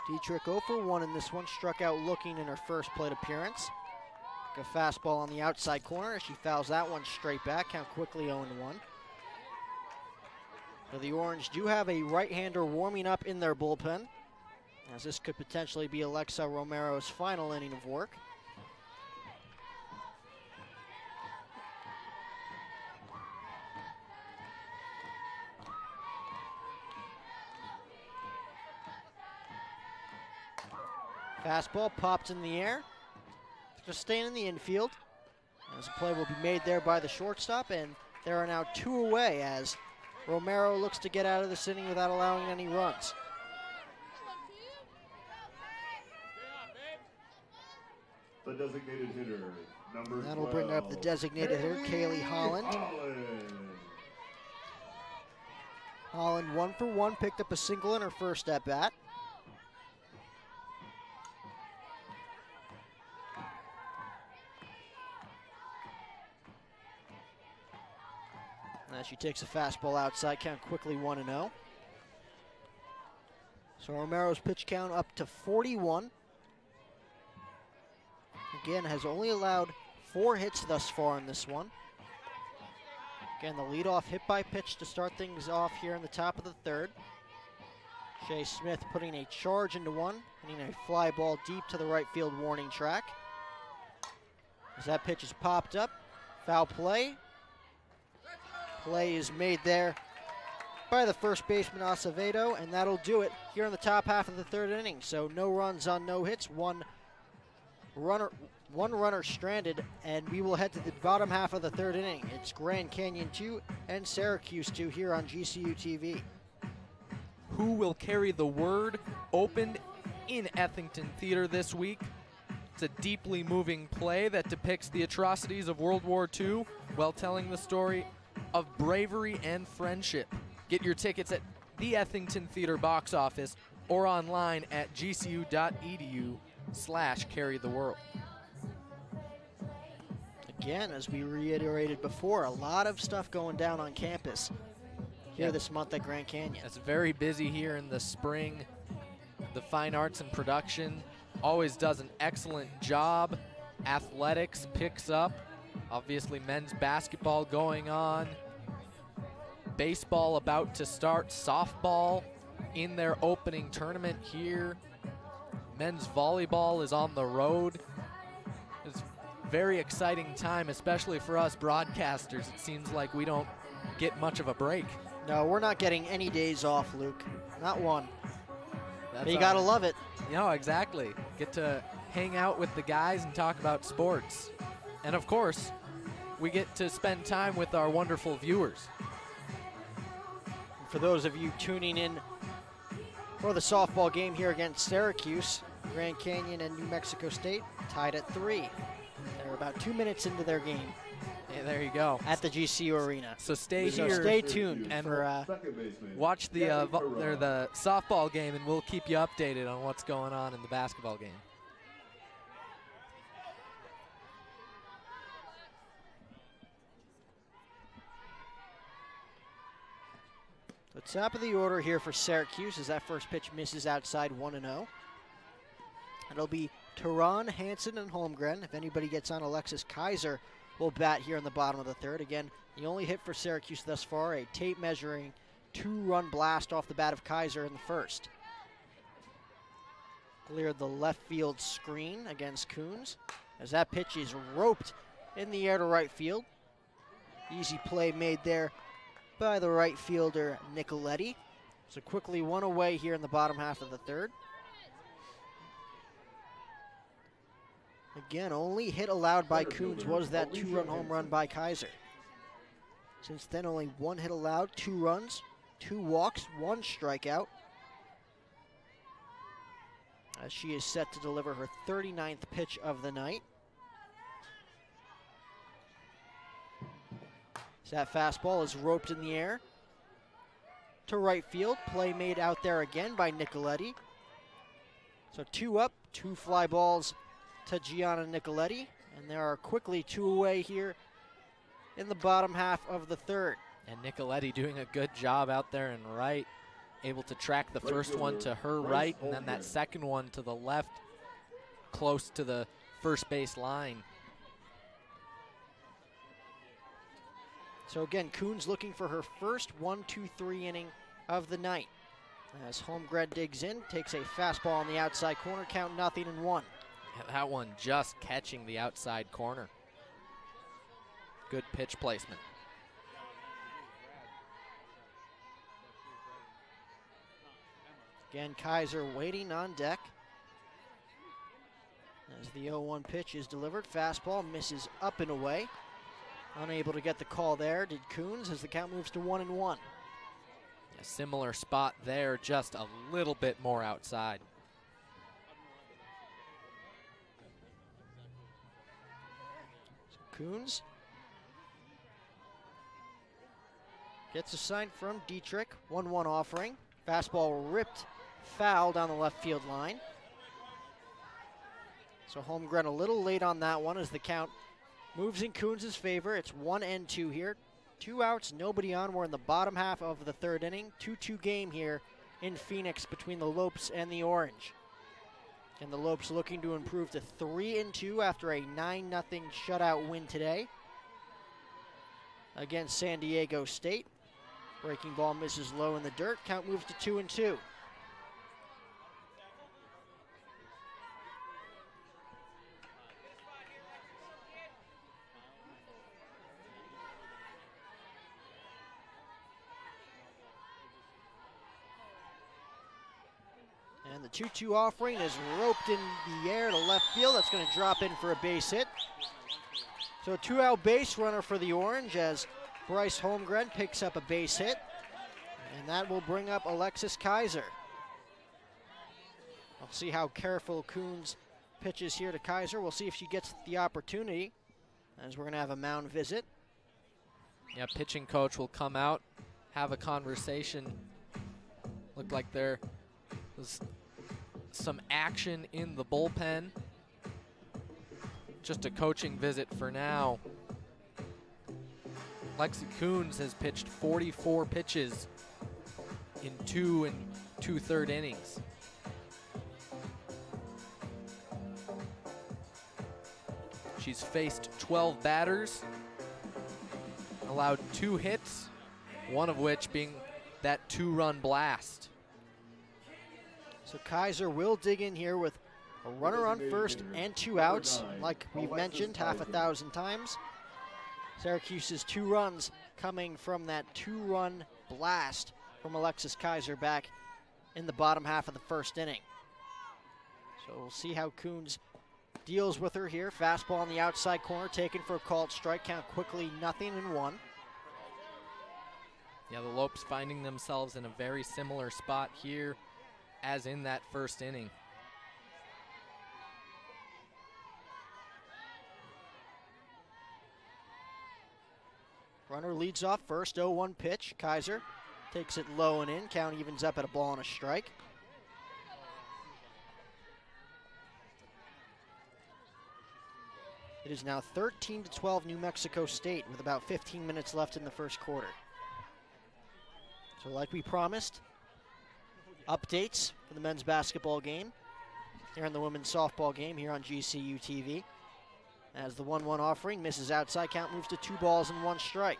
Dietrich 0 for 1 in this one, struck out looking in her first plate appearance. A fastball on the outside corner she fouls that one straight back, count quickly 0 1. So the Orange do have a right hander warming up in their bullpen, as this could potentially be Alexa Romero's final inning of work. Fastball popped in the air. Just staying in the infield. As a play will be made there by the shortstop, and there are now two away as Romero looks to get out of this inning without allowing any runs.
The designated hitter, number
That'll bring up the designated hitter, Kaylee Holland.
Holland.
Holland, one for one, picked up a single in her first at bat. As she takes a fastball outside, count quickly 1 0. So Romero's pitch count up to 41. Again, has only allowed four hits thus far in this one. Again, the leadoff hit by pitch to start things off here in the top of the third. Shea Smith putting a charge into one, hitting a fly ball deep to the right field warning track. As that pitch is popped up, foul play. Play is made there by the first baseman Acevedo, and that'll do it here in the top half of the third inning. So no runs on no hits, one runner, one runner stranded, and we will head to the bottom half of the third inning. It's Grand Canyon 2 and Syracuse 2 here on GCU TV.
Who will carry the word opened in Ethington Theater this week? It's a deeply moving play that depicts the atrocities of World War II while telling the story of bravery and friendship. Get your tickets at the Ethington Theater box office or online at gcu.edu slash carry the word.
Again, as we reiterated before, a lot of stuff going down on campus here
Yeah.
this month at Grand Canyon.
It's very busy here in the spring. The Fine Arts and Production always does an excellent job. Athletics picks up. Obviously, men's basketball going on. Baseball about to start. Softball in their opening tournament here. Men's volleyball is on the road. It's a very exciting time, especially for us broadcasters. It seems like we don't get much of a break.
No, we're not getting any days off, Luke. Not one.
That's
But you got to love it.
No, exactly. Get to hang out with the guys and talk about sports. And of course, we get to spend time with our wonderful viewers.
For those of you tuning in for the softball game here against Syracuse, Grand Canyon and New Mexico State tied at three. They're about two minutes into their game
Hey, there you go.
at the GCU Arena.
So stay
So
here,
stay tuned
and
for uh,
watch the uh,
Gabby
vo- or
Perot.
the softball game, and we'll keep you updated on what's going on in the basketball game.
The top of the order here for Syracuse as that first pitch misses outside 1 0. It'll be Tehran, Hanson, and Holmgren. If anybody gets on, Alexis Kaiser will bat here in the bottom of the third. Again, the only hit for Syracuse thus far, a tape measuring two run blast off the bat of Kaiser in the first. Cleared the left field screen against Coons as that pitch is roped in the air to right field. Easy play made there by the right fielder Nicoletti. So quickly one away here in the bottom half of the third. Again, only hit allowed by Coons was that two-run home run by Kaiser. Since then, only one hit allowed, two runs, two walks, one strikeout. As she is set to deliver her 39th pitch of the night. So that fastball is roped in the air to right field. Play made out there again by Nicoletti. So two up, two fly balls to Gianna Nicoletti. And there are quickly two away here in the bottom half of the third.
And Nicoletti doing a good job out there and right, able to track the first one to her right, and then that second one to the left, close to the first base line.
So again, Coons looking for her first one, two, three inning of the night. As Holmgren digs in, takes a fastball on the outside corner, count nothing and one.
That one just catching the outside corner. Good pitch placement.
Again, Kaiser waiting on deck. As the 0 1 pitch is delivered, fastball misses up and away. Unable to get the call there, did Coons as the count moves to 1 and 1.
A similar spot there, just a little bit more outside.
Coons gets a sign from Dietrich. 1 1 offering. Fastball ripped foul down the left field line. So Holmgren a little late on that one as the count moves in Coons' favor. It's 1 and 2 here. Two outs, nobody on. We're in the bottom half of the third inning. 2 2 game here in Phoenix between the Lopes and the Orange. And the Lopes looking to improve to 3 and 2 after a 9 0 shutout win today against San Diego State. Breaking ball misses low in the dirt. Count moves to 2 and 2. And the 2 2 offering is roped in the air to left field. That's going to drop in for a base hit. So a two out base runner for the Orange as Bryce Holmgren picks up a base hit. And that will bring up Alexis Kaiser. I'll see how careful Coons pitches here to Kaiser. We'll see if she gets the opportunity as we're going to have a mound visit.
Yeah, pitching coach will come out, have a conversation. Looked like there was some action in the bullpen. Just a coaching visit for now. Lexi Coons has pitched 44 pitches in two and two third innings. She's faced 12 batters, allowed two hits, one of which being that two run blast.
So Kaiser will dig in here with a runner on first and two outs, like we've mentioned half a thousand times. Syracuse's two runs coming from that two run blast from Alexis Kaiser back in the bottom half of the first inning. So we'll see how Coons deals with her here. Fastball on the outside corner, taken for a called strike count quickly, nothing and one.
Yeah, the Lopes finding themselves in a very similar spot here as in that first inning.
Runner leads off first, 0 1 pitch. Kaiser takes it low and in. Count evens up at a ball and a strike. It is now 13 to 12 New Mexico State with about 15 minutes left in the first quarter. So, like we promised, updates for the men's basketball game here in the women's softball game here on GCU TV. As the 1 1 offering misses outside, count moves to two balls and one strike.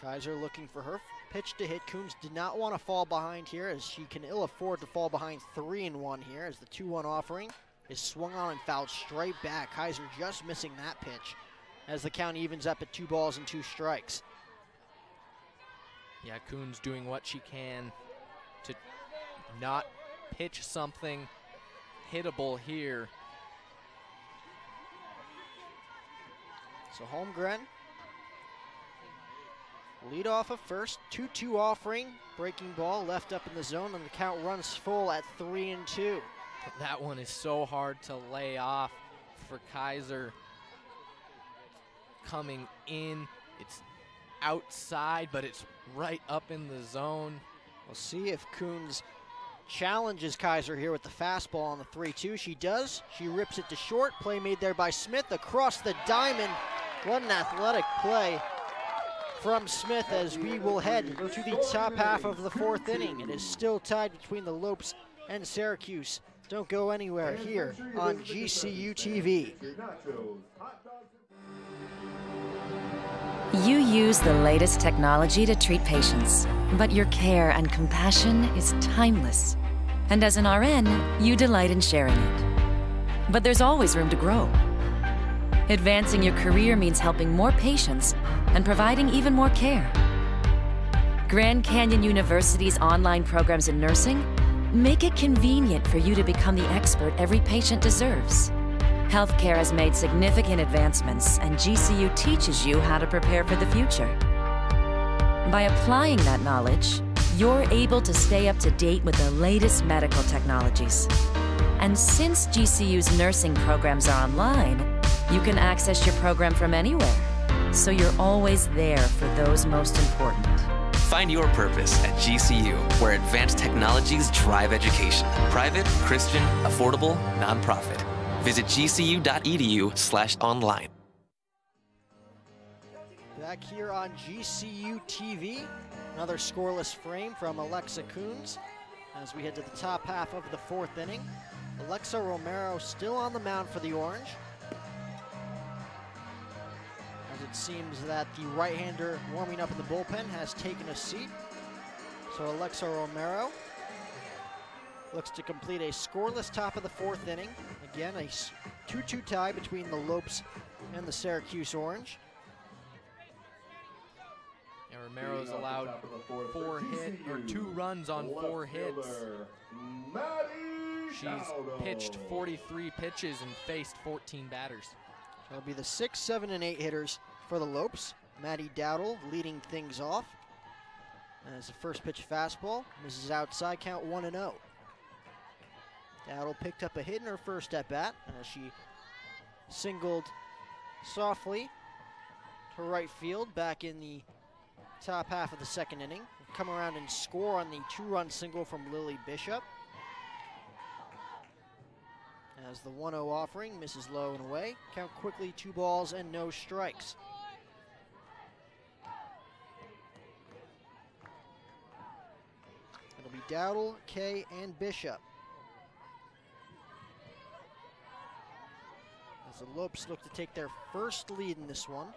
Kaiser looking for her pitch to hit. Coons did not want to fall behind here as she can ill afford to fall behind 3 and 1 here as the 2 1 offering is swung on and fouled straight back. Kaiser just missing that pitch. as the count evens up at two balls and two strikes.
Yeah, Coons doing what she can to not pitch something hittable here.
So Holmgren lead off of first, 2-2 offering, breaking ball left up in the zone, and the count runs full at three and two.
That one is so hard to lay off for Kaiser. Coming in, it's outside, but it's right up in the zone.
We'll see if Coons challenges Kaiser here with the fastball on the 3 2. She does. She rips it to short. Play made there by Smith across the diamond. What an athletic play from Smith as we will head to the top half of the fourth inning. It is still tied between the Lopes and Syracuse. Don't go anywhere here on GCU TV.
You use the latest technology to treat patients, but your care and compassion is timeless. And as an RN, you delight in sharing it. But there's always room to grow. Advancing your career means helping more patients and providing even more care. Grand Canyon University's online programs in nursing make it convenient for you to become the expert every patient deserves. Healthcare has made significant advancements, and GCU teaches you how to prepare for the future. By applying that knowledge, you're able to stay up to date with the latest medical technologies. And since GCU's nursing programs are online, you can access your program from anywhere. So you're always there for those most important.
Find your purpose at GCU, where advanced technologies drive education. Private, Christian, affordable, nonprofit. Visit gcu.edu/online.
Back here on GCU TV, another scoreless frame from Alexa Coons as we head to the top half of the fourth inning. Alexa Romero still on the mound for the Orange. It seems that the right-hander warming up in the bullpen has taken a seat. So Alexa Romero looks to complete a scoreless top of the fourth inning. Again, a 2-2 tie between the Lopes and the Syracuse Orange.
Yeah, Romero's allowed four hit or two runs on four hits. She's pitched 43 pitches and faced 14 batters.
That'll be the six, seven, and eight hitters for the Lopes. Maddie Dowdle leading things off. As the first pitch fastball misses outside, count one and zero. Dowdle picked up a hit in her first at bat as she singled softly to right field back in the top half of the second inning. Come around and score on the two-run single from Lily Bishop. As the 1 0 offering misses low and away. Count quickly two balls and no strikes. Be Dowdle, Kay, and Bishop. As the Lopes look to take their first lead in this one.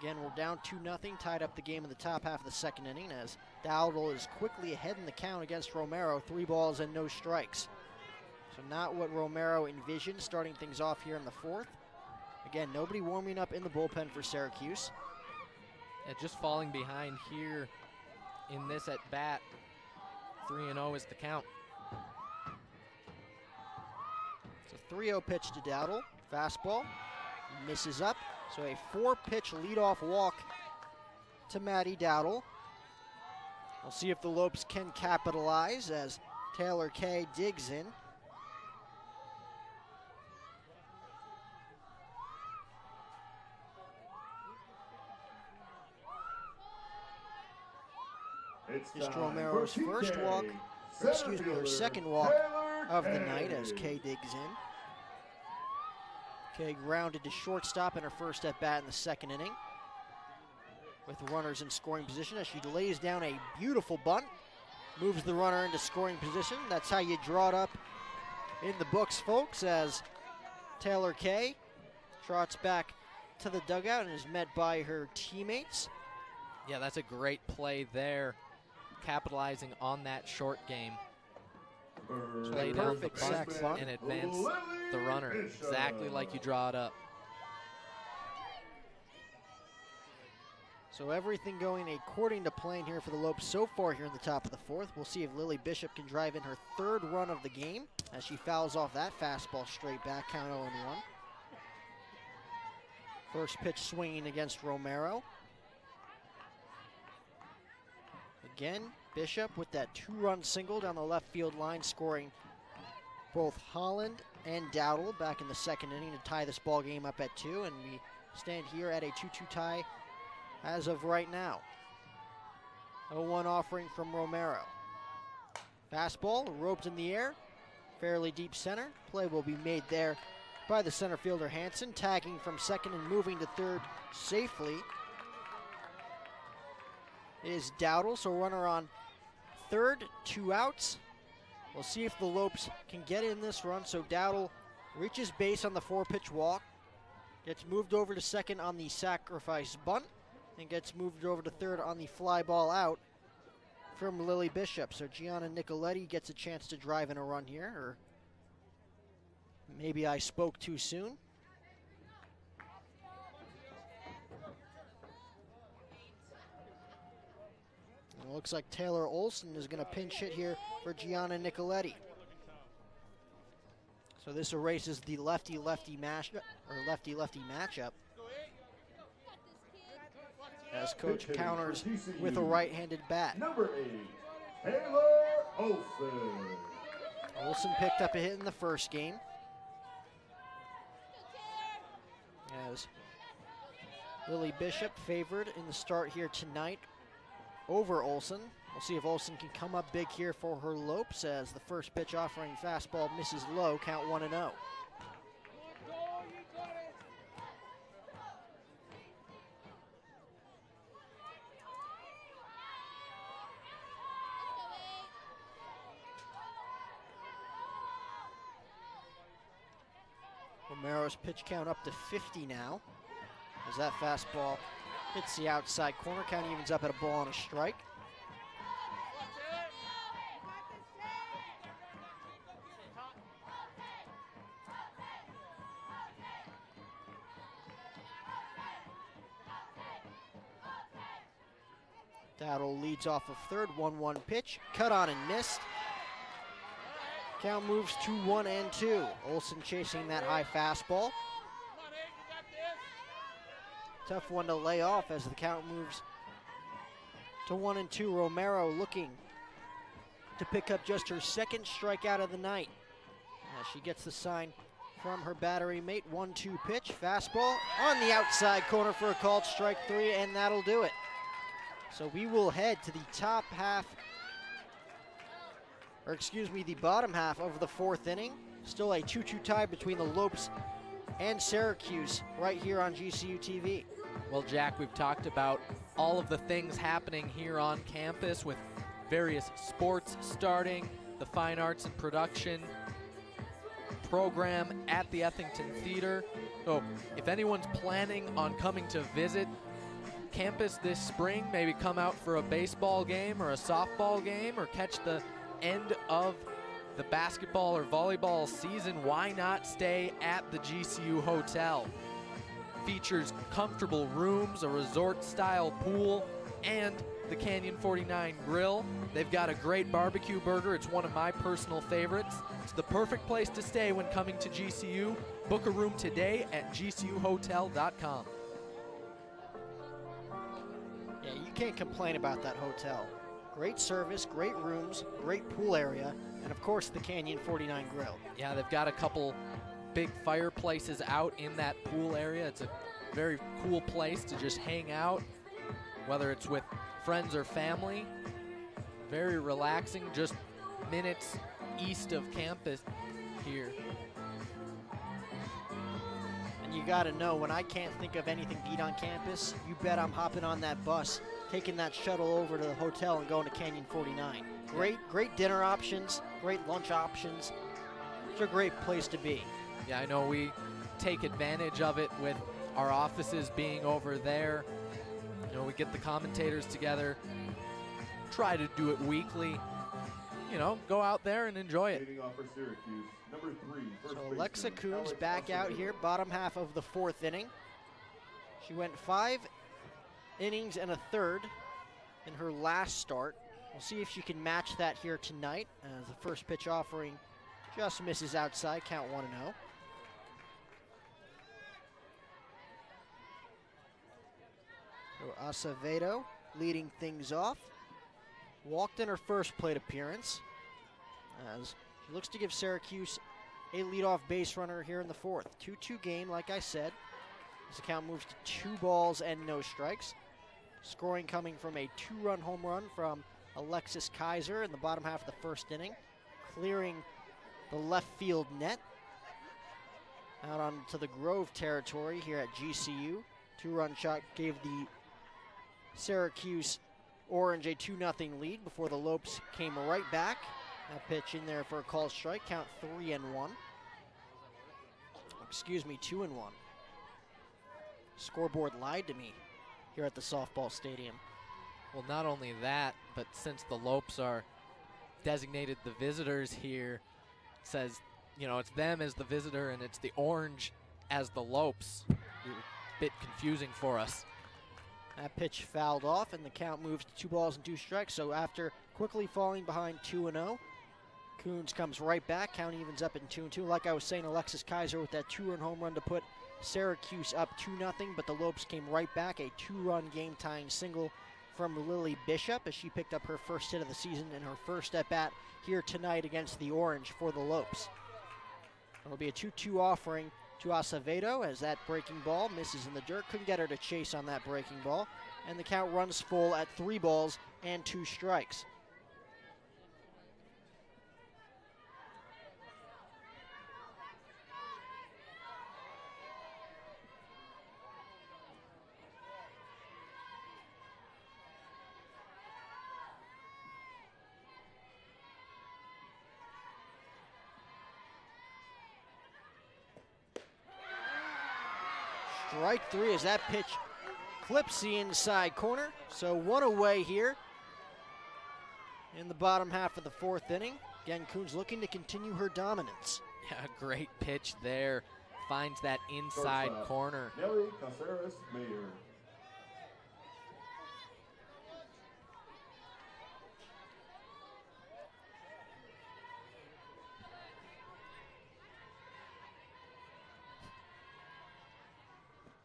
Again, we're down 2 0, tied up the game in the top half of the second inning as Dowdle is quickly ahead in the count against Romero, three balls and no strikes. So not what Romero envisioned starting things off here in the fourth. Again, nobody warming up in the bullpen for Syracuse.
Yeah, just falling behind here in this at bat. 3 and 0 is the count.
It's a 3 0 pitch to Dowdle. Fastball misses up. So a four pitch leadoff walk to Maddie Dowdle. We'll see if the Lopes can capitalize as Taylor Kay digs in.
It's
Just Romero's first
PK.
walk, or excuse me, her second walk
Taylor
of the night as Kay digs in. Kay grounded to shortstop in her first at bat in the second inning. With runners in scoring position as she lays down a beautiful bunt, moves the runner into scoring position. That's how you draw it up in the books, folks, as Taylor Kay trots back to the dugout and is met by her teammates.
Yeah, that's a great play there, capitalizing on that short game. Play down the
perfect sack
bunt
bunt.
and advance the runner exactly like you draw it up.
So everything going according to plan here for the Lopes so far here in the top of the fourth. We'll see if Lily Bishop can drive in her third run of the game as she fouls off that fastball straight back, count 0 1. First pitch swinging against Romero. Again, Bishop with that two-run single down the left field line, scoring both Holland and Dowdle back in the second inning to tie this ball game up at two, and we stand here at a 2-2 tie as of right now. 0-1 offering from Romero. Fastball roped in the air, fairly deep center. Play will be made there by the center fielder Hanson, tagging from second and moving to third safely. Is Dowdle, so runner on third, two outs. We'll see if the Lopes can get in this run. So Dowdle reaches base on the four pitch walk, gets moved over to second on the sacrifice bunt, and gets moved over to third on the fly ball out from Lily Bishop. So Gianna Nicoletti gets a chance to drive in a run here, or maybe I spoke too soon. It looks like Taylor Olson is going to pinch hit here for Gianna Nicoletti. So this erases the lefty-lefty match or lefty-lefty matchup. As coach counters with a right-handed bat.
Number eight, Taylor Olson.
Olson picked up a hit in the first game. As Lily Bishop favored in the start here tonight over Olson. We'll see if Olson can come up big here for her Lopes as the first pitch offering fastball misses low, count 1 and oh. 0. Romero's pitch count up to 50 now. As that fastball hits the outside corner, count evens up at a ball and a strike. Dowdle leads off of third, 1 1 pitch, cut on and missed. Count moves to 1 and 2. Olson chasing that high fastball. Tough one to lay off as the count moves to 1 and 2. Romero looking to pick up just her second strikeout of the night. As she gets the sign from her battery mate. 1 2 pitch, fastball on the outside corner for a called strike three, and that'll do it. So we will head to the top half, or excuse me, the bottom half of the fourth inning. Still a 2 2 tie between the Lopes and Syracuse right here on GCU TV.
Well, Jack, we've talked about all of the things happening here on campus with various sports starting, the fine arts and production program at the Ethington Theater. So, if anyone's planning on coming to visit campus this spring, maybe come out for a baseball game or a softball game or catch the end of the basketball or volleyball season, why not stay at the GCU Hotel? Features comfortable rooms, a resort style pool, and the Canyon 49 Grill. They've got a great barbecue burger. It's one of my personal favorites. It's the perfect place to stay when coming to GCU. Book a room today at gcuhotel.com.
Yeah, you can't complain about that hotel. Great service, great rooms, great pool area, and of course the Canyon 49 Grill.
Yeah, they've got a couple big fireplaces out in that pool area. It's a very cool place to just hang out, whether it's with friends or family. Very relaxing, just minutes east of campus here.
And you gotta know, when I can't think of anything beat on campus, you bet I'm hopping on that bus, taking that shuttle over to the hotel and going to Canyon 49. Great, great dinner options, great lunch options. It's a great place to be.
Yeah, I know we take advantage of it with our offices being over there. You know, we get the commentators together, try to do it weekly. You know, go out there and enjoy it.
Leading off for Syracuse, number three, first
So Alexa
baseman, Coons
back out here, bottom half of the fourth inning. She went five innings and a third in her last start. We'll see if she can match that here tonight as the first pitch offering just misses outside, count 1 0. Acevedo leading things off. Walked in her first plate appearance as she looks to give Syracuse a leadoff base runner here in the fourth. 2 2 game, like I said. This account moves to two balls and no strikes. Scoring coming from a two run home run from Alexis Kaiser in the bottom half of the first inning, clearing the left field net. Out onto the Grove territory here at GCU. Two run shot gave the Syracuse Orange a 2 0 lead before the Lopes came right back. That pitch in there for a call strike, count 3 and 1. Excuse me, 2 and 1. Scoreboard lied to me here at the softball stadium.
Well, not only that, but since the Lopes are designated the visitors here, says, you know, it's them as the visitor and it's the Orange as the Lopes. Bit confusing for us.
That pitch fouled off, and the count moves to two balls and two strikes. So after quickly falling behind 2 0, Coons comes right back. Count evens up in 2 and 2. Like I was saying, Alexis Kaiser with that two run home run to put Syracuse up 2 0, but the Lopes came right back. A two run game tying single from Lily Bishop as she picked up her first hit of the season and her first at bat here tonight against the Orange for the Lopes. It'll be a 2 2 offering to Acevedo as that breaking ball misses in the dirt. Couldn't get her to chase on that breaking ball. And the count runs full at three balls and two strikes. Strike as that pitch clips the inside corner. So one away here in the bottom half of the fourth inning. Again, Coons looking to continue her dominance.
Yeah, *laughs* great pitch there. Finds that inside
Shortstop,
corner.
Nelly Casares Mayer.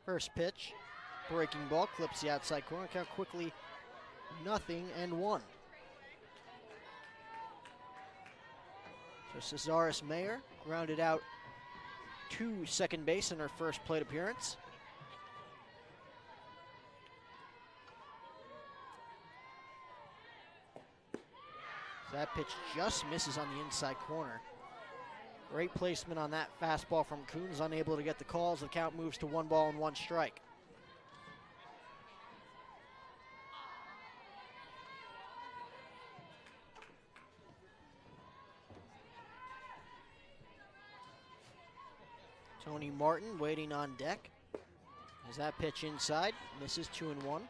First pitch, breaking ball, clips the outside corner. Count quickly, nothing and one. So Casares Mayer grounded out to second base in her first plate appearance. That pitch just misses on the inside corner. Great placement on that fastball from Coons, unable to get the calls. The count moves to one ball and one strike. Tony Martin waiting on deck. As that pitch inside, misses two and one.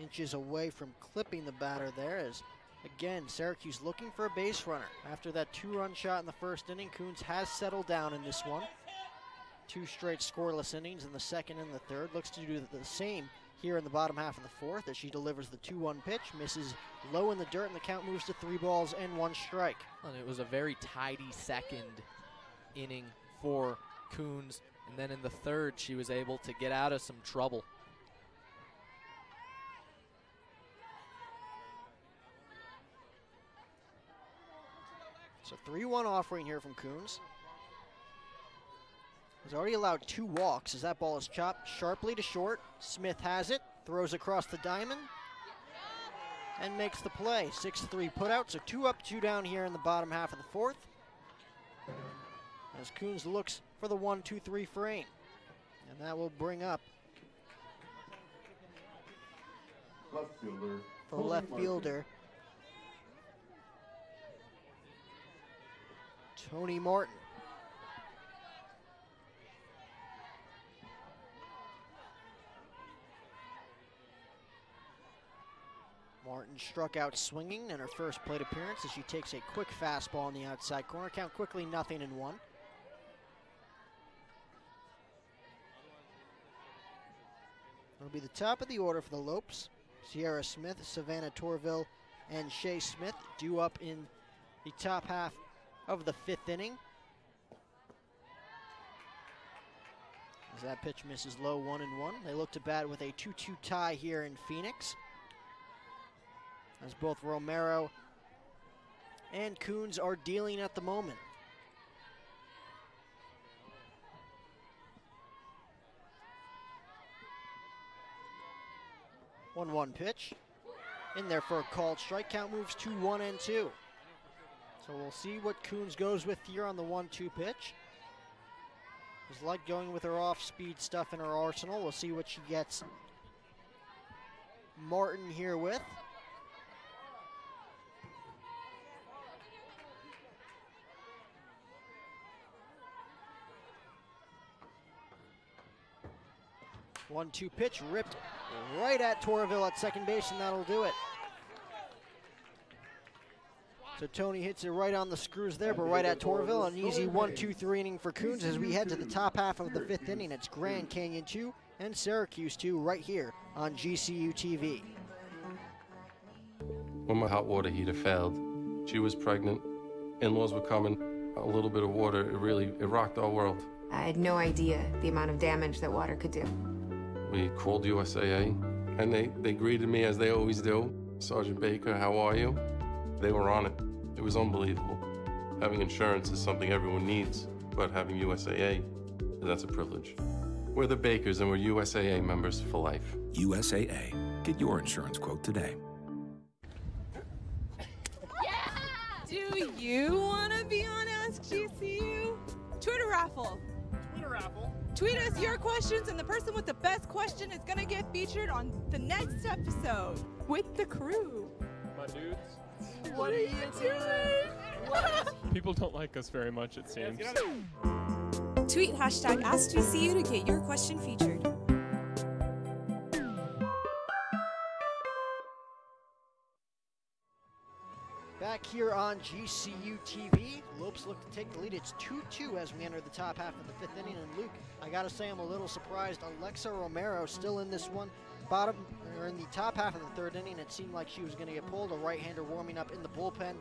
Inches away from clipping the batter there as Again, Syracuse looking for a base runner. After that two run shot in the first inning, Coons has settled down in this one. Two straight scoreless innings in the second and the third. Looks to do the same here in the bottom half of the fourth as she delivers the 2 1 pitch, misses low in the dirt, and the count moves to three balls and one strike.
And it was a very tidy second inning for Coons. And then in the third, she was able to get out of some trouble.
So 3 1 offering here from Coons. Has already allowed two walks as that ball is chopped sharply to short. Smith has it, throws across the diamond, and makes the play. 6 3 put out, so two up, two down here in the bottom half of the fourth. As Coons looks for the 1 2 3 frame. And that will bring up
Left fielder.
the left fielder, Tony Martin. Martin struck out swinging in her first plate appearance as she takes a quick fastball in the outside corner. Count quickly, nothing in one. It'll be the top of the order for the Lopes. Sierra Smith, Savannah Torville, and Shay Smith due up in the top half of the fifth inning. As that pitch misses low, one and one. They look to bat with a 2 2 tie here in Phoenix. As both Romero and Coons are dealing at the moment. One one pitch. In there for a called strike. Count moves to one and two. So we'll see what Coons goes with here on the one two pitch. Is like going with her off speed stuff in her arsenal. We'll see what she gets Martin here with. One two pitch ripped right at Torville at second base, and that'll do it. So Tony hits it right on the screws there, but right at Torville. An easy one, two, three inning for Coons as we head to the top half of the fifth inning. It's Grand Canyon 2 and Syracuse 2 right here on GCU TV.
When my hot water heater failed, she was pregnant, in-laws were coming, a little bit of water, it really, it rocked our world.
I had no idea the amount of damage that water could do.
We called USAA, and they, they greeted me as they always do. Sergeant Baker, how are you? They were on it. It was unbelievable. Having insurance is something everyone needs, but having USAA, that's a privilege. We're the Bakers, and we're USAA members for life.
USAA. Get your insurance quote today. Yeah!
Do you want to be on Ask GCU? Twitter raffle.
Twitter raffle.
Tweet us your questions, and the person with the best question is going to get featured on the next episode with the crew.
My dudes.
What are you doing?
People don't like us very much, it seems.
Tweet hashtag AskGCU to get your question featured.
Back here on GCU TV, Lopes look to take the lead. It's 2-2 as we enter the top half of the fifth inning. And Luke, I gotta say I'm a little surprised. Alexa Romero still in this one. Bottom or in the top half of the third inning, it seemed like she was gonna get pulled. A right-hander warming up in the bullpen.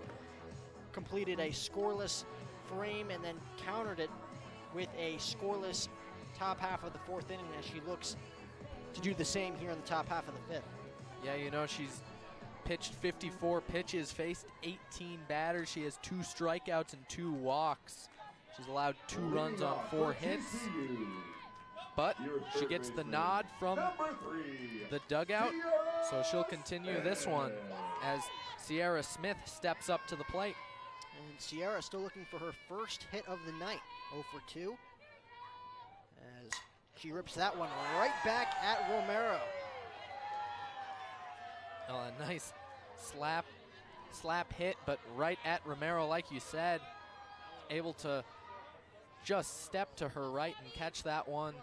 Completed a scoreless frame and then countered it with a scoreless top half of the fourth inning as she looks to do the same here in the top half of the fifth.
Yeah, you know, she's pitched 54 pitches, faced 18 batters. She has two strikeouts and two walks. She's allowed two runs on four hits. But she gets the nod from the dugout, so she'll continue this one as Sierra Smith steps up to the plate.
And Sierra still looking for her first hit of the night, 0 for 2. As she rips that one right back at Romero.
Oh, a nice slap, slap hit, but right at Romero, like you said, able to just step to her right and catch that one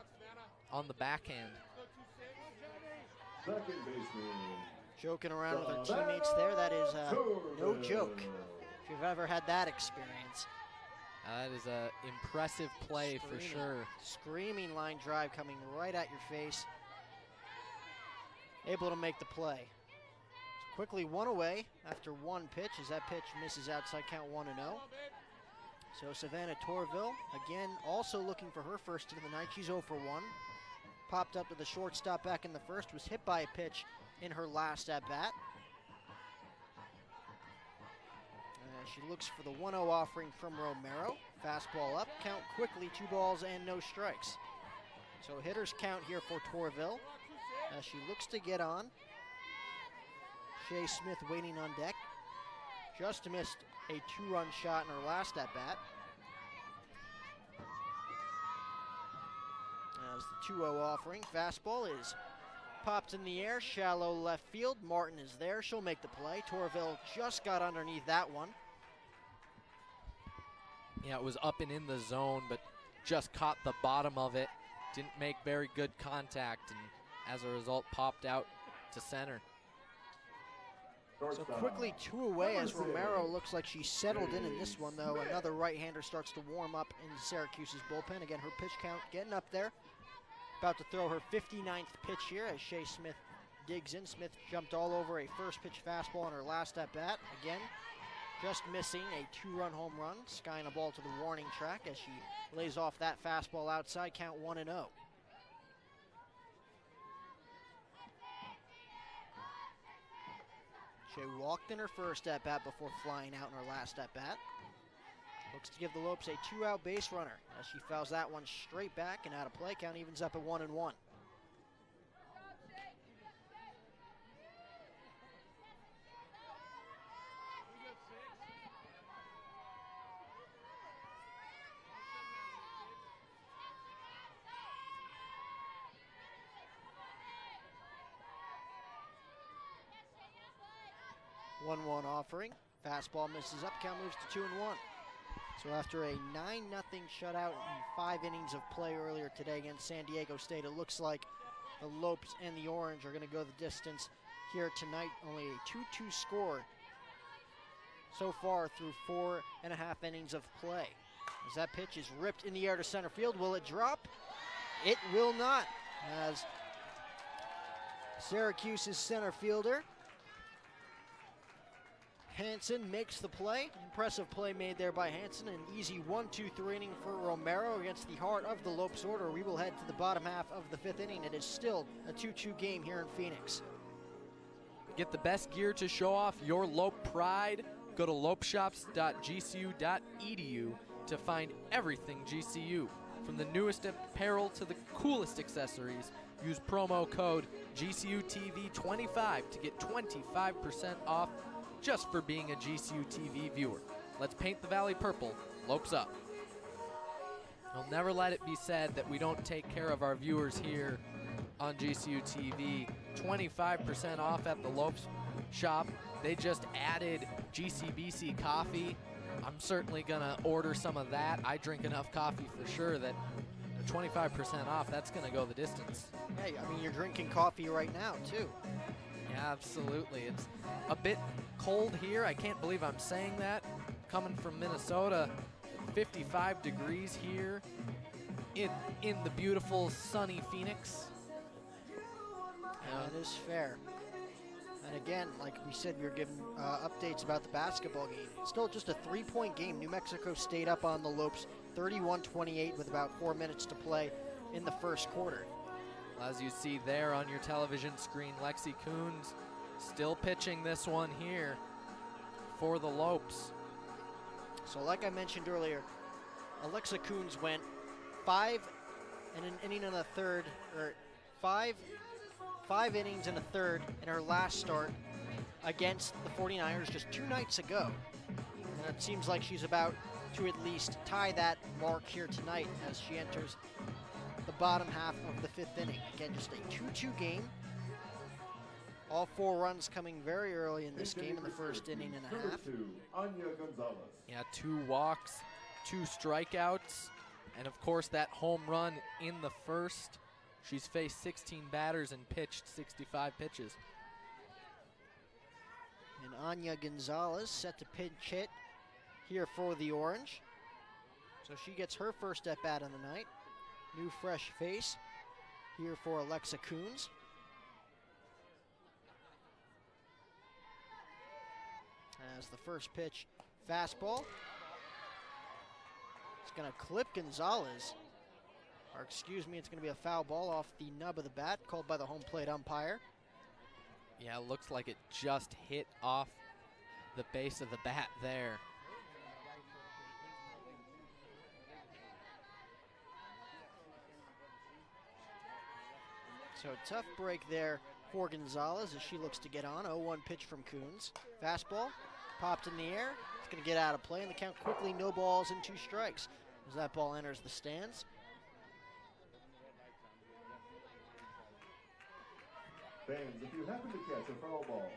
on the backhand.
Second baseman.
Joking around with her teammates there, that is uh, no joke. If you've ever had that experience.
That is an impressive play for sure.
Screaming line drive coming right at your face. Able to make the play. So quickly one away after one pitch as that pitch misses outside count 1 and 0. So Savannah Torville, again, also looking for her first hit of the night. She's 0 for 1. Popped up to the shortstop back in the first, was hit by a pitch in her last at bat. She looks for the 1 0 offering from Romero. Fastball up, count quickly, two balls and no strikes. So hitters count here for Torville as she looks to get on. Shay Smith waiting on deck. Just missed a two run shot in her last at bat. As the 2 0 offering, fastball is popped in the air, shallow left field. Martin is there. She'll make the play. Torville just got underneath that one.
Yeah, it was up and in the zone, but just caught the bottom of it. Didn't make very good contact, and as a result, popped out to center.
So quickly two away as Romero looks like she's settled in in this one, though. Another right-hander starts to warm up in Syracuse's bullpen. Again, her pitch count getting up there. About to throw her 59th pitch here as Shea Smith digs in. Smith jumped all over a first pitch fastball on her last at bat. Again, just missing a two run home run, skying a ball to the warning track as she lays off that fastball outside, count 1 and oh. 0. Shea walked in her first at bat before flying out in her last at bat. Looks to give the Lopes a two out base runner as she fouls that one straight back and out of play. Count evens up at 1 and 1. One-one offering. Fastball misses up. Count moves to two and one. So after a 9 0 shutout in five innings of play earlier today against San Diego State, it looks like the Lopes and the Orange are going to go the distance here tonight. Only a 2 2 score so far through four and a half innings of play. As that pitch is ripped in the air to center field, will it drop? It will not, as Syracuse's center fielder Hanson makes the play. Impressive play made there by Hanson. An easy 1 2 3 inning for Romero against the heart of the Lopes order. We will head to the bottom half of the fifth inning. It is still a 2 2 game here in Phoenix.
Get the best gear to show off your Lope pride. Go to lopeshops.gcu.edu to find everything GCU. From the newest apparel to the coolest accessories, use promo code GCUTV25 to get 25% off just for being a GCU TV viewer. Let's paint the Valley purple. Lopes up. I'll never let it be said that we don't take care of our viewers here on GCU TV. 25% off at the Lopes shop. They just added GCBC coffee. I'm certainly going to order some of that. I drink enough coffee for sure that 25% off, that's going to go the distance.
Hey, I mean, you're drinking coffee right now, too.
Yeah, absolutely. It's a bit cold here. I can't believe I'm saying that. Coming from Minnesota, 55 degrees here in in the beautiful sunny Phoenix.
That is fair. And again, like we said, we are giving uh, updates about the basketball game. Still just a three-point game. New Mexico stayed up on the Lopes, 31-28 with about four minutes to play in the first quarter.
As you see there on your television screen, Lexi Coons still pitching this one here for the Lopes.
So like I mentioned earlier, Alexa Coons went five and an inning and a third, or five, five innings and a third in her last start against the 49ers just two nights ago. And it seems like she's about to at least tie that mark here tonight as she enters the bottom half of the fifth inning. Again, just a 2-2 game. All four runs coming very early in this game in the first inning and a half.
Yeah, two walks, two strikeouts, and of course that home run in the first. She's faced 16 batters and pitched 65 pitches.
And Anya Gonzalez set to pinch hit here for the Orange. So she gets her first at bat of the night. New fresh face here for Alexa Coons. As the first pitch, fastball. It's going to clip Gonzalez. Or excuse me, it's going to be a foul ball off the nub of the bat, called by the home plate umpire.
Yeah, looks like it just hit off the base of the bat there.
So tough break there for Gonzalez as she looks to get on. 0-1 pitch from Coons. Fastball popped in the air. It's going to get out of play, and the count quickly no balls and two strikes as that ball enters the stands.
Fans, if you happen to catch a foul ball,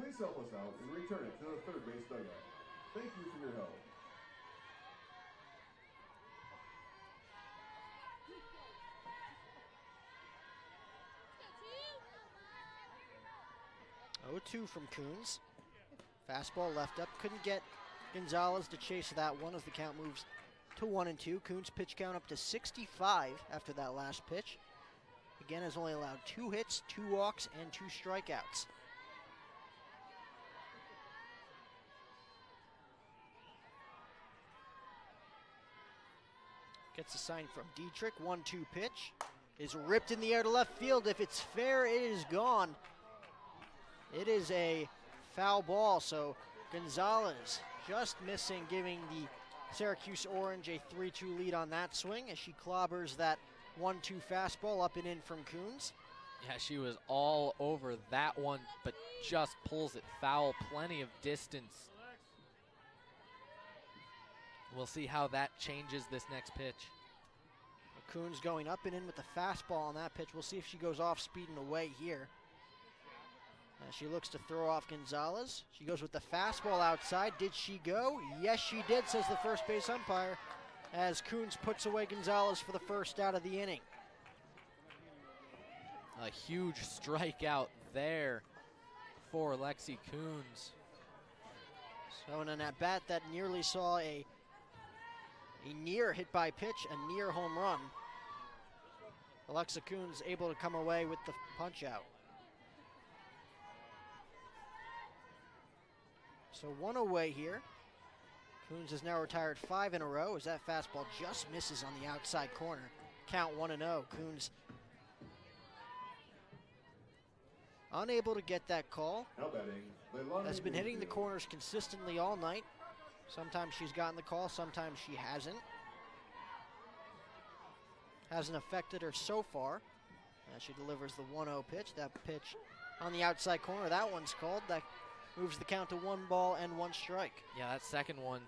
please help us out and return it to the third base dugout. Thank you for your help.
2 from Coons. Fastball left up. Couldn't get Gonzalez to chase that one as the count moves to 1 and 2. Coons pitch count up to 65 after that last pitch. again has only allowed two hits, two walks, and two strikeouts. Gets a sign from Dietrich. One two pitch is ripped in the air to left field. If it's fair, it is gone. It is a foul ball, so Gonzalez just missing, giving the Syracuse Orange a 3 2 lead on that swing as she clobbers that 1 2 fastball up and in from Coons.
Yeah, she was all over that one, but just pulls it foul. Plenty of distance. We'll see how that changes this next pitch.
Coons going up and in with the fastball on that pitch. We'll see if she goes off speed and away here. Uh, she looks to throw off Gonzalez. She goes with the fastball outside. Did she go? Yes, she did, says the first base umpire, as Coons puts away Gonzalez for the first out of the inning.
A huge strikeout there for Lexi Coons.
So in an at bat that nearly saw a a near hit by pitch, a near home run. Alexa Coons able to come away with the punch out. So one away here. Coons has now retired five in a row as that fastball just misses on the outside corner. Count 1 0. Coons unable to get that call. Has been hitting the corners consistently all night. Sometimes she's gotten the call, sometimes she hasn't. Hasn't affected her so far. As she delivers the 1 0 pitch. That pitch on the outside corner, that one's called. That moves the count to one ball and one strike.
Yeah, that second one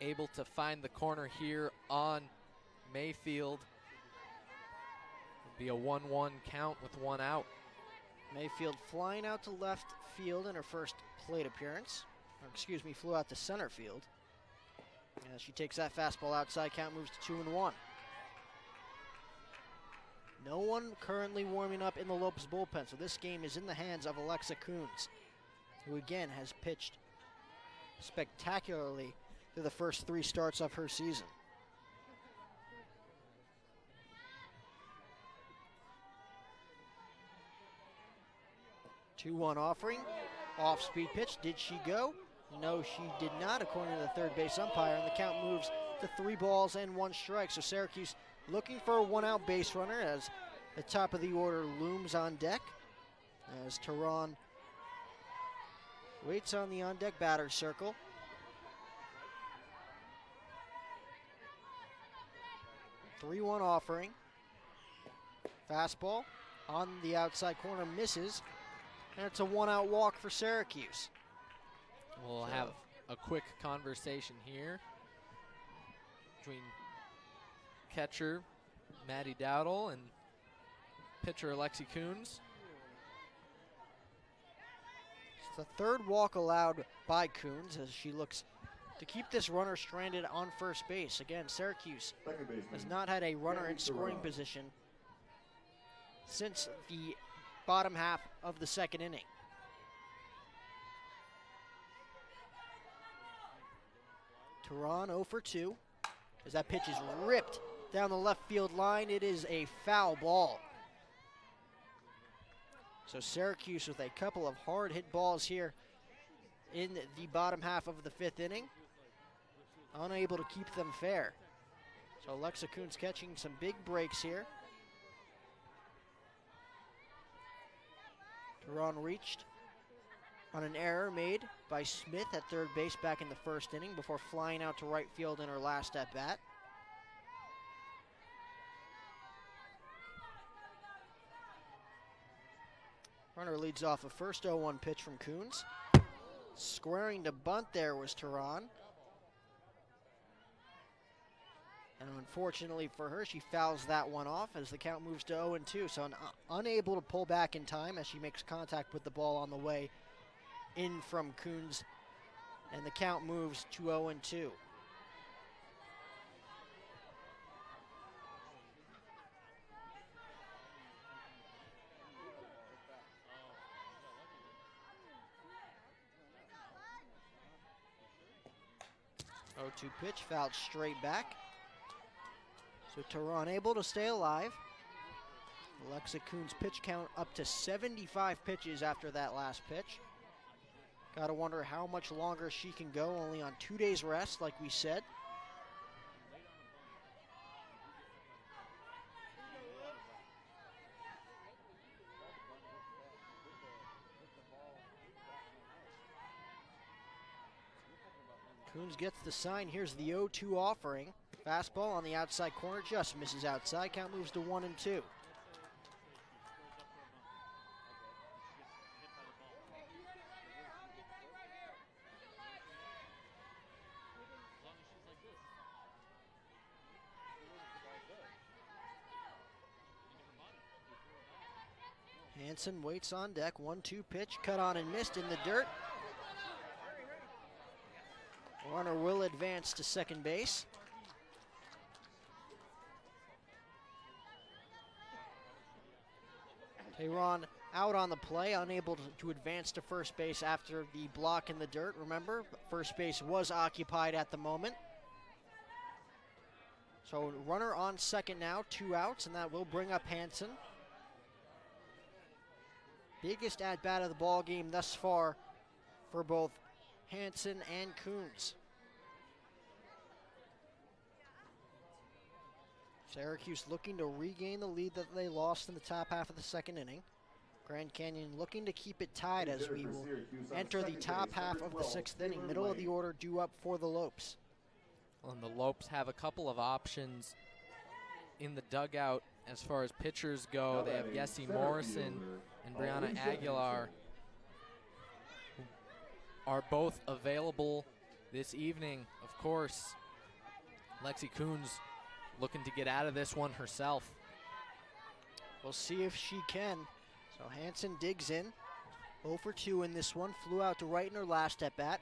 able to find the corner here on Mayfield. It'll be a 1 1 count with one out.
Mayfield flying out to left field in her first plate appearance. Or excuse me, flew out to center field. As she takes that fastball outside, count moves to 2 and 1. No one currently warming up in the Lopes bullpen, so this game is in the hands of Alexa Coons, who again has pitched spectacularly through the first three starts of her season. Two one offering, off speed pitch. Did she go? No, she did not, according to the third base umpire, and the count moves to three balls and one strike. So Syracuse looking for a one out base runner as the top of the order looms on deck. As Tehran waits on the on deck batter circle. Three one offering. Fastball on the outside corner misses. And it's a one out walk for Syracuse.
We'll
So-
have a quick conversation here between catcher Maddie Dowdle and pitcher Alexi Coons.
It's the third walk allowed by Coons as she looks to keep this runner stranded on first base. Again, Syracuse has not had a runner in scoring position since the bottom half of the second inning. Tehran 0 for 2 as that pitch is ripped down the left field line. It is a foul ball. So Syracuse with a couple of hard hit balls here in the bottom half of the fifth inning, unable to keep them fair. So Alexa Coons catching some big breaks here. Tehran reached on an error made by Smith at third base back in the first inning before flying out to right field in her last at bat. Runner leads off a first 0 1 pitch from Coons. Squaring to bunt there was Tehran. And unfortunately for her, she fouls that one off as the count moves to 0 2. So un- unable to pull back in time as she makes contact with the ball on the way in from Coons. And the count moves to 0 2. 2 pitch, fouled straight back. So Tehran able to stay alive. Alexa Coon's pitch count up to 75 pitches after that last pitch. Gotta wonder how much longer she can go, only on two days rest, like we said. Coons gets the sign. Here's the 0 2 offering. Fastball on the outside corner, just misses outside. Count moves to 1 and 2. Hanson waits on deck. 1 2 pitch, cut on and missed in the dirt. Runner will advance to second base. Tehran out on the play, unable to, advance to first base after the block in the dirt. Remember, first base was occupied at the moment. So runner on second now, two outs, and that will bring up Hanson. Biggest at bat of the ball game thus far for both Hanson and Coons. Syracuse looking to regain the lead that they lost in the top half of the second inning. Grand Canyon looking to keep it tied as we will enter the top half of the sixth inning. Middle of the order due up for the Lopes.
Well, and the Lopes have a couple of options in the dugout as far as pitchers go. They have Yessie Morrison and Brianna Aguilar are both available this evening. Of course, Lexi Coons looking to get out of this one herself.
We'll see if she can. So Hanson digs in. 0 for 2 in this one. Flew out to right in her last at bat.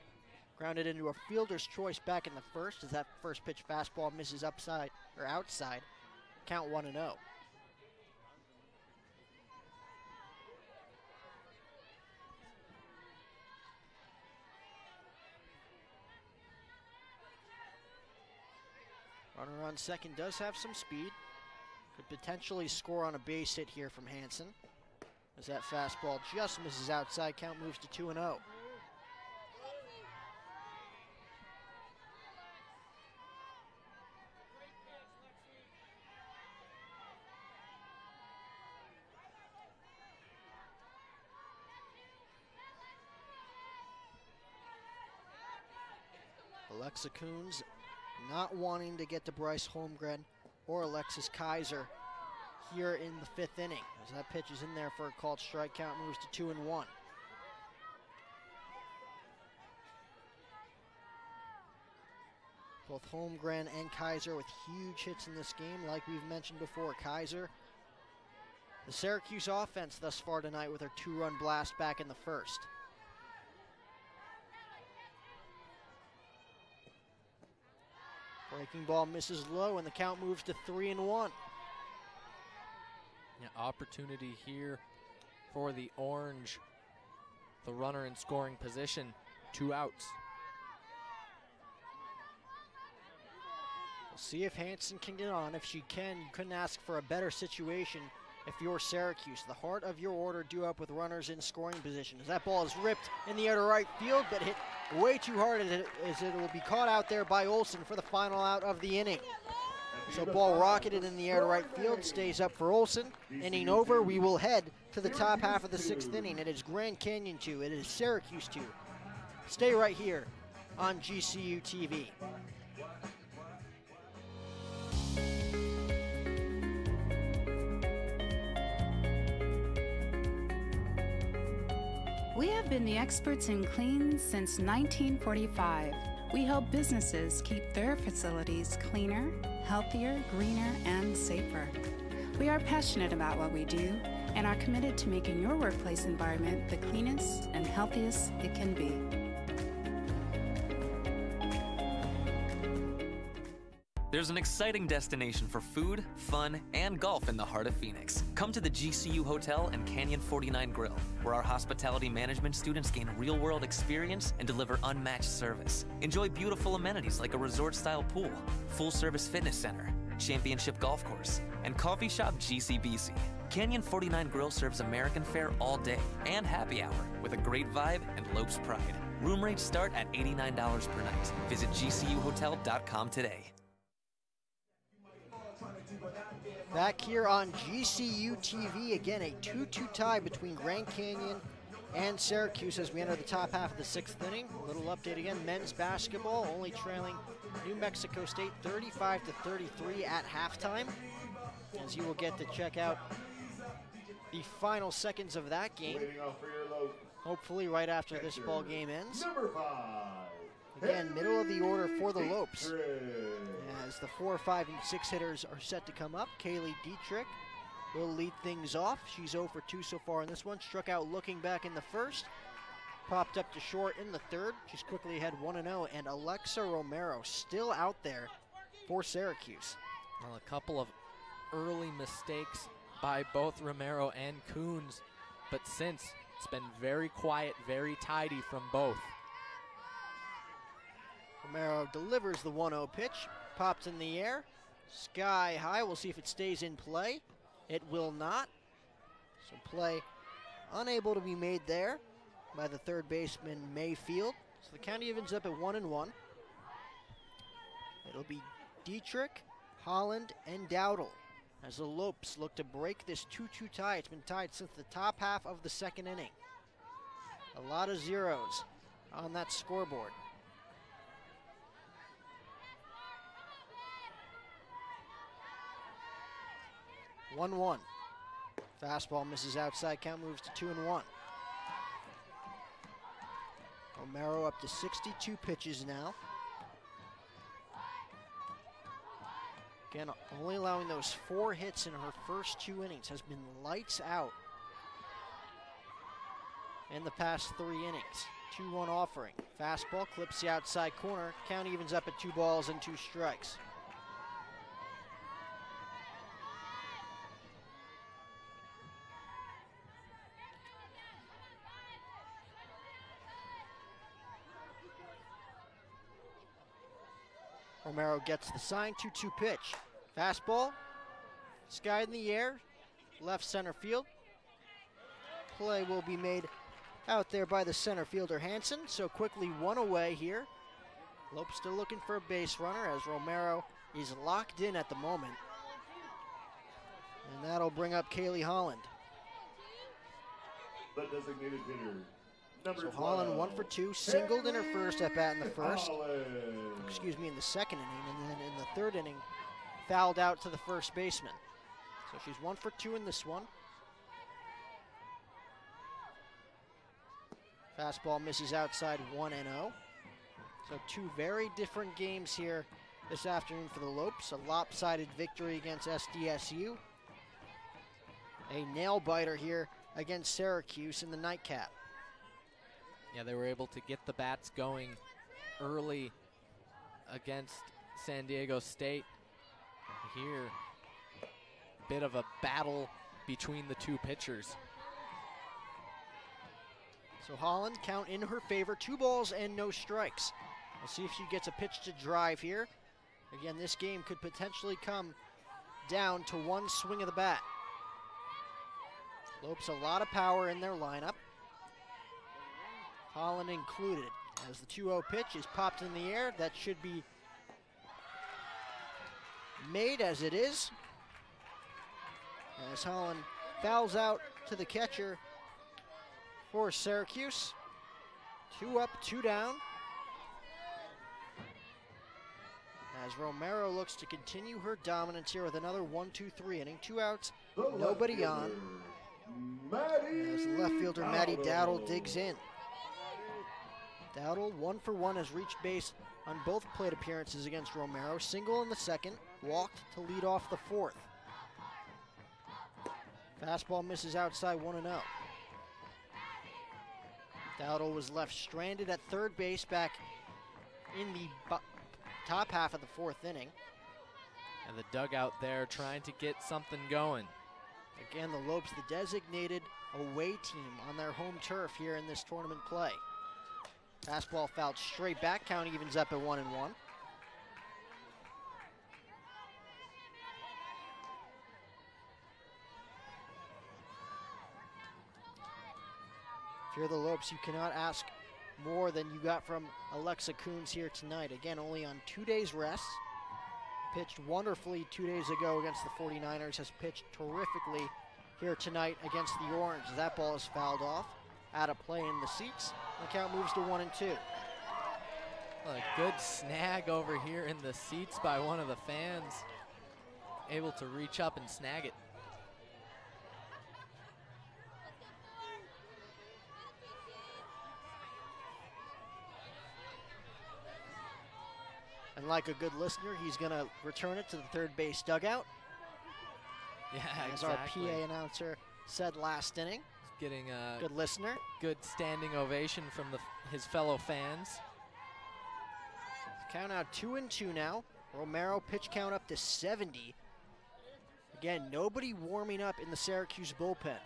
Grounded into a fielder's choice back in the first as that first pitch fastball misses upside or outside. Count 1 and 0. Runner on second does have some speed. Could potentially score on a base hit here from Hanson. As that fastball just misses outside, count moves to 2 0. Alexa Coons not wanting to get to Bryce Holmgren or Alexis Kaiser here in the fifth inning. As that pitch is in there for a called strike count, moves to two and one. Both Holmgren and Kaiser with huge hits in this game, like we've mentioned before. Kaiser, the Syracuse offense thus far tonight with their two run blast back in the first. Breaking ball misses low, and the count moves to three and one.
Yeah, opportunity here for the Orange. The runner in scoring position, two outs.
We'll see if Hanson can get on. If she can, you couldn't ask for a better situation if you're Syracuse. The heart of your order due up with runners in scoring position. As that ball is ripped in the air to right field, but hit way too hard as it, as it will be caught out there by Olson for the final out of the inning. So ball rocketed in the air to right field, stays up for Olson. Inning over, we will head to the top half of the sixth inning. It is Grand Canyon 2, it is Syracuse 2. Stay right here on GCU TV.
We have been the experts in clean since 1945. We help businesses keep their facilities cleaner, healthier, greener, and safer. We are passionate about what we do and are committed to making your workplace environment the cleanest and healthiest it can be.
There's an exciting destination for food, fun, and golf in the heart of Phoenix. Come to the GCU Hotel and Canyon 49 Grill, where our hospitality management students gain real world experience and deliver unmatched service. Enjoy beautiful amenities like a resort style pool, full service fitness center, championship golf course, and coffee shop GCBC. Canyon 49 Grill serves American fare all day and happy hour with a great vibe and Lopes pride. Room rates start at $89 per night. Visit GCUHotel.com today.
Back here on GCU TV, again a 2-2 tie between Grand Canyon and Syracuse as we enter the top half of the sixth inning. A little update again, men's basketball only trailing New Mexico State 35 to 33 at halftime. As you will get to check out the final seconds of that game. Hopefully right after this ball game ends.
Number five.
Again, middle of the order for the Lopes. As the four, five, and six hitters are set to come up, Kaylee Dietrich will lead things off. She's 0 for 2 so far in this one. Struck out looking back in the first. Popped up to short in the third. She's quickly ahead 1 0. And Alexa Romero still out there for Syracuse.
Well, a couple of early mistakes by both Romero and Coons, but since it's been very quiet, very tidy from both.
Romero delivers the 1 0 pitch, popped in the air, sky high. We'll see if it stays in play. It will not. So play unable to be made there by the third baseman Mayfield. So the count evens up at one and one. It'll be Dietrich, Holland, and Dowdle as the Lopes look to break this 2-2 tie. It's been tied since the top half of the second inning. A lot of zeros on that scoreboard. One one. Fastball misses outside. Count moves to two and one. Romero up to 62 pitches now. Again, only allowing those four hits in her first two innings has been lights out in the past three innings. 2 1 offering. Fastball clips the outside corner. Count evens up at two balls and two strikes. Romero gets the sign 2 2 pitch. Fastball, sky in the air, left center field. Play will be made out there by the center fielder Hanson. So quickly one away here. Lope still looking for a base runner as Romero is locked in at the moment. And that'll bring up Kaylee Holland.
The designated hitter.
So Holland one for two, singled in her first at bat in the first. Excuse me, in the second inning, and then in the third inning, fouled out to the first baseman. So she's one for two in this one. Fastball misses outside 1 and 0. So two very different games here this afternoon for the Lopes. A lopsided victory against SDSU. A nail biter here against Syracuse in the nightcap.
Yeah, they were able to get the bats going early against San Diego State. Here, bit of a battle between the two pitchers.
So Holland count in her favor, two balls and no strikes. We'll see if she gets a pitch to drive here. Again, this game could potentially come down to one swing of the bat. Lopes a lot of power in their lineup. Holland included. As the 2-0 pitch is popped in the air, that should be made as it is. As Holland fouls out to the catcher for Syracuse. Two up, two down. As Romero looks to continue her dominance here with another one, two, three inning, two outs,
The
nobody on.
Maddie
As left fielder Maddie Dowdle. digs in. Dowdle, one for one, has reached base on both plate appearances against Romero. Single in the second, walked to lead off the fourth. Fastball misses outside 1 0. Dowdle was left stranded at third base back in the top half of the fourth inning.
And the dugout there trying to get something going.
Again, the Lopes, the designated away team on their home turf here in this tournament play. Fastball fouled straight back. Count evens up at one and one. If you're the Lopes, you cannot ask more than you got from Alexa Coons here tonight. Again, only on two days rest. Pitched wonderfully two days ago against the 49ers, has pitched terrifically here tonight against the Orange. That ball is fouled off. Out of play in the seats. The count moves to one and two.
A good snag over here in the seats by one of the fans. Able to reach up and snag it.
And like a good listener, he's going to return it to the third base dugout.
Yeah,
As
exactly.
our PA announcer said last inning.
Getting a
good listener.
Good standing ovation from the, his fellow fans.
Count out two and two now. Romero pitch count up to 70. Again, nobody warming up in the Syracuse bullpen.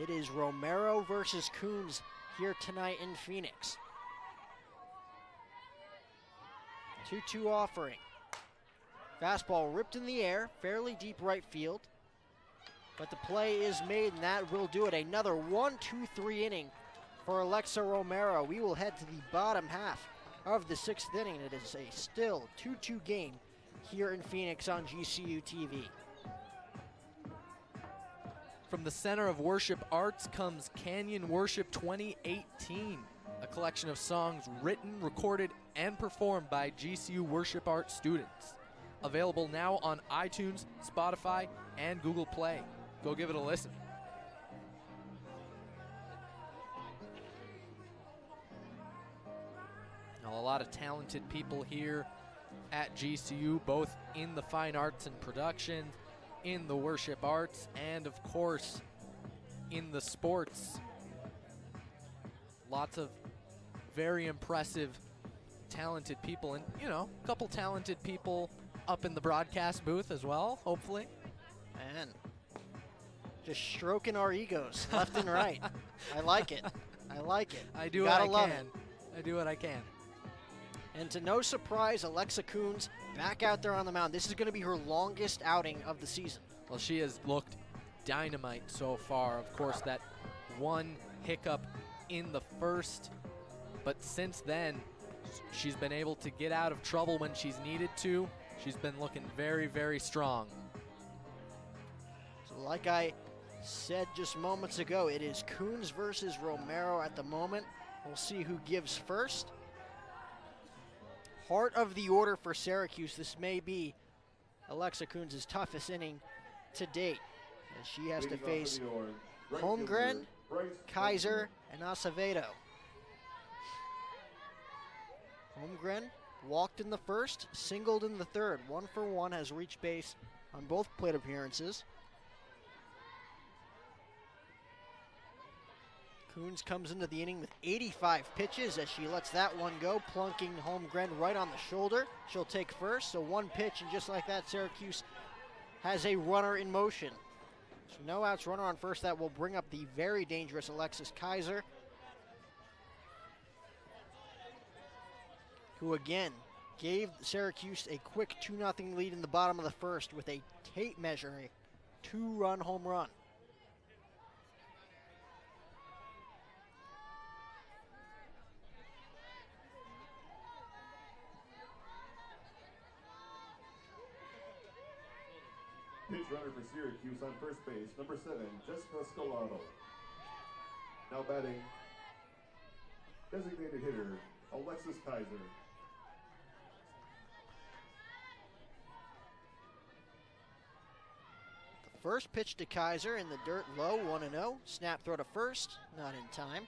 It is Romero versus Coons here tonight in Phoenix. 2 2 offering. Fastball ripped in the air, fairly deep right field. But the play is made, and that will do it. Another 1 2 3 inning for Alexa Romero. We will head to the bottom half of the sixth inning. It is a still 2 2 game here in Phoenix on GCU TV.
From the Center of Worship Arts comes Canyon Worship 2018, a collection of songs written, recorded, and performed by GCU Worship Arts students. Available now on iTunes, Spotify, and Google Play. Go give it a listen. Now, a lot of talented people here at GCU, both in the fine arts and production, in the worship arts, and of course, in the sports. Lots of very impressive, talented people, and you know, a couple talented people up in the broadcast booth as well, hopefully.
Man, just stroking our egos left and right. *laughs* I like it. I like it.
I do
You
what I
love
can.
it.
I do what I can.
And to no surprise, Alexa Coons back out there on the mound. This is going to be her longest outing of the season.
Well, she has looked dynamite so far. Of course, that one hiccup in the first, but since then, she's been able to get out of trouble when she's needed to. She's been looking very, very strong.
So, like I said just moments ago, it is Coons versus Romero at the moment. We'll see who gives first. Heart of the order for Syracuse. This may be Alexa Coons' toughest inning to date, as she has to
Leading off
face Holmgren, Kaiser, and Acevedo. Holmgren walked in the first, singled in the third. One for one has reached base on both plate appearances. Coons comes into the inning with 85 pitches as she lets that one go, plunking Holmgren right on the shoulder. She'll take first, so one pitch, and just like that, Syracuse has a runner in motion. So no outs, runner on first. That will bring up the very dangerous Alexis Kaiser, who again gave Syracuse a quick 2 0 lead in the bottom of the first with a tape measure, a two run home run.
Pitch runner for Syracuse on first base, number seven, Jessica Scalado. Now batting, designated hitter, Alexis Kaiser.
The first pitch to Kaiser in the dirt low, 1 0. Snap throw to first, not in time.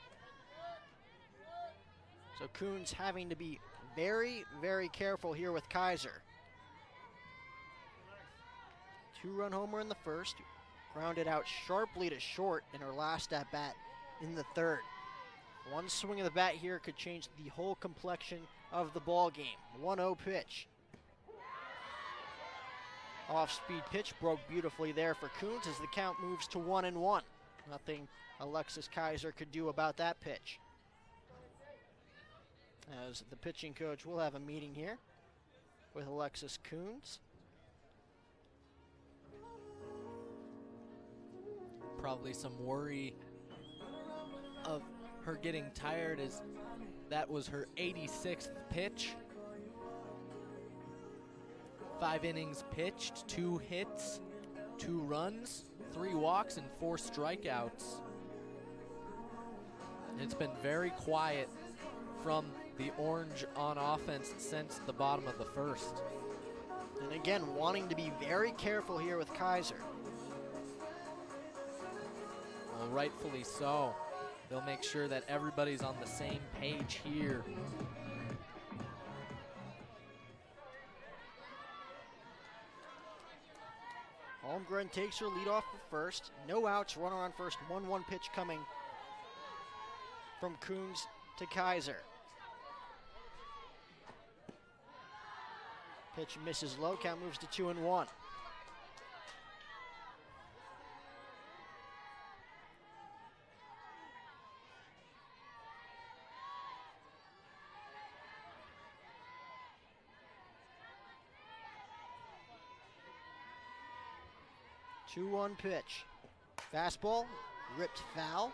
So Coons having to be very, very careful here with Kaiser. Two run homer in the first, grounded out sharply to short in her last at bat in the third. One swing of the bat here could change the whole complexion of the ball game. 1 0 pitch. Off speed pitch broke beautifully there for Coons as the count moves to 1 and 1. Nothing Alexis Kaiser could do about that pitch. As the pitching coach will have a meeting here with Alexis Coons.
Probably some worry of her getting tired as that was her 86th pitch. Five innings pitched, two hits, two runs, three walks, and four strikeouts. It's been very quiet from the Orange on offense since the bottom of the first.
And again, wanting to be very careful here with Kaiser.
Rightfully so. They'll make sure that everybody's on the same page here.
Holmgren takes her lead off for first. No outs, runner on first. 1 1 pitch coming from Coons to Kaiser. Pitch misses low, count moves to 2 and 1. Two one pitch. Fastball, ripped foul.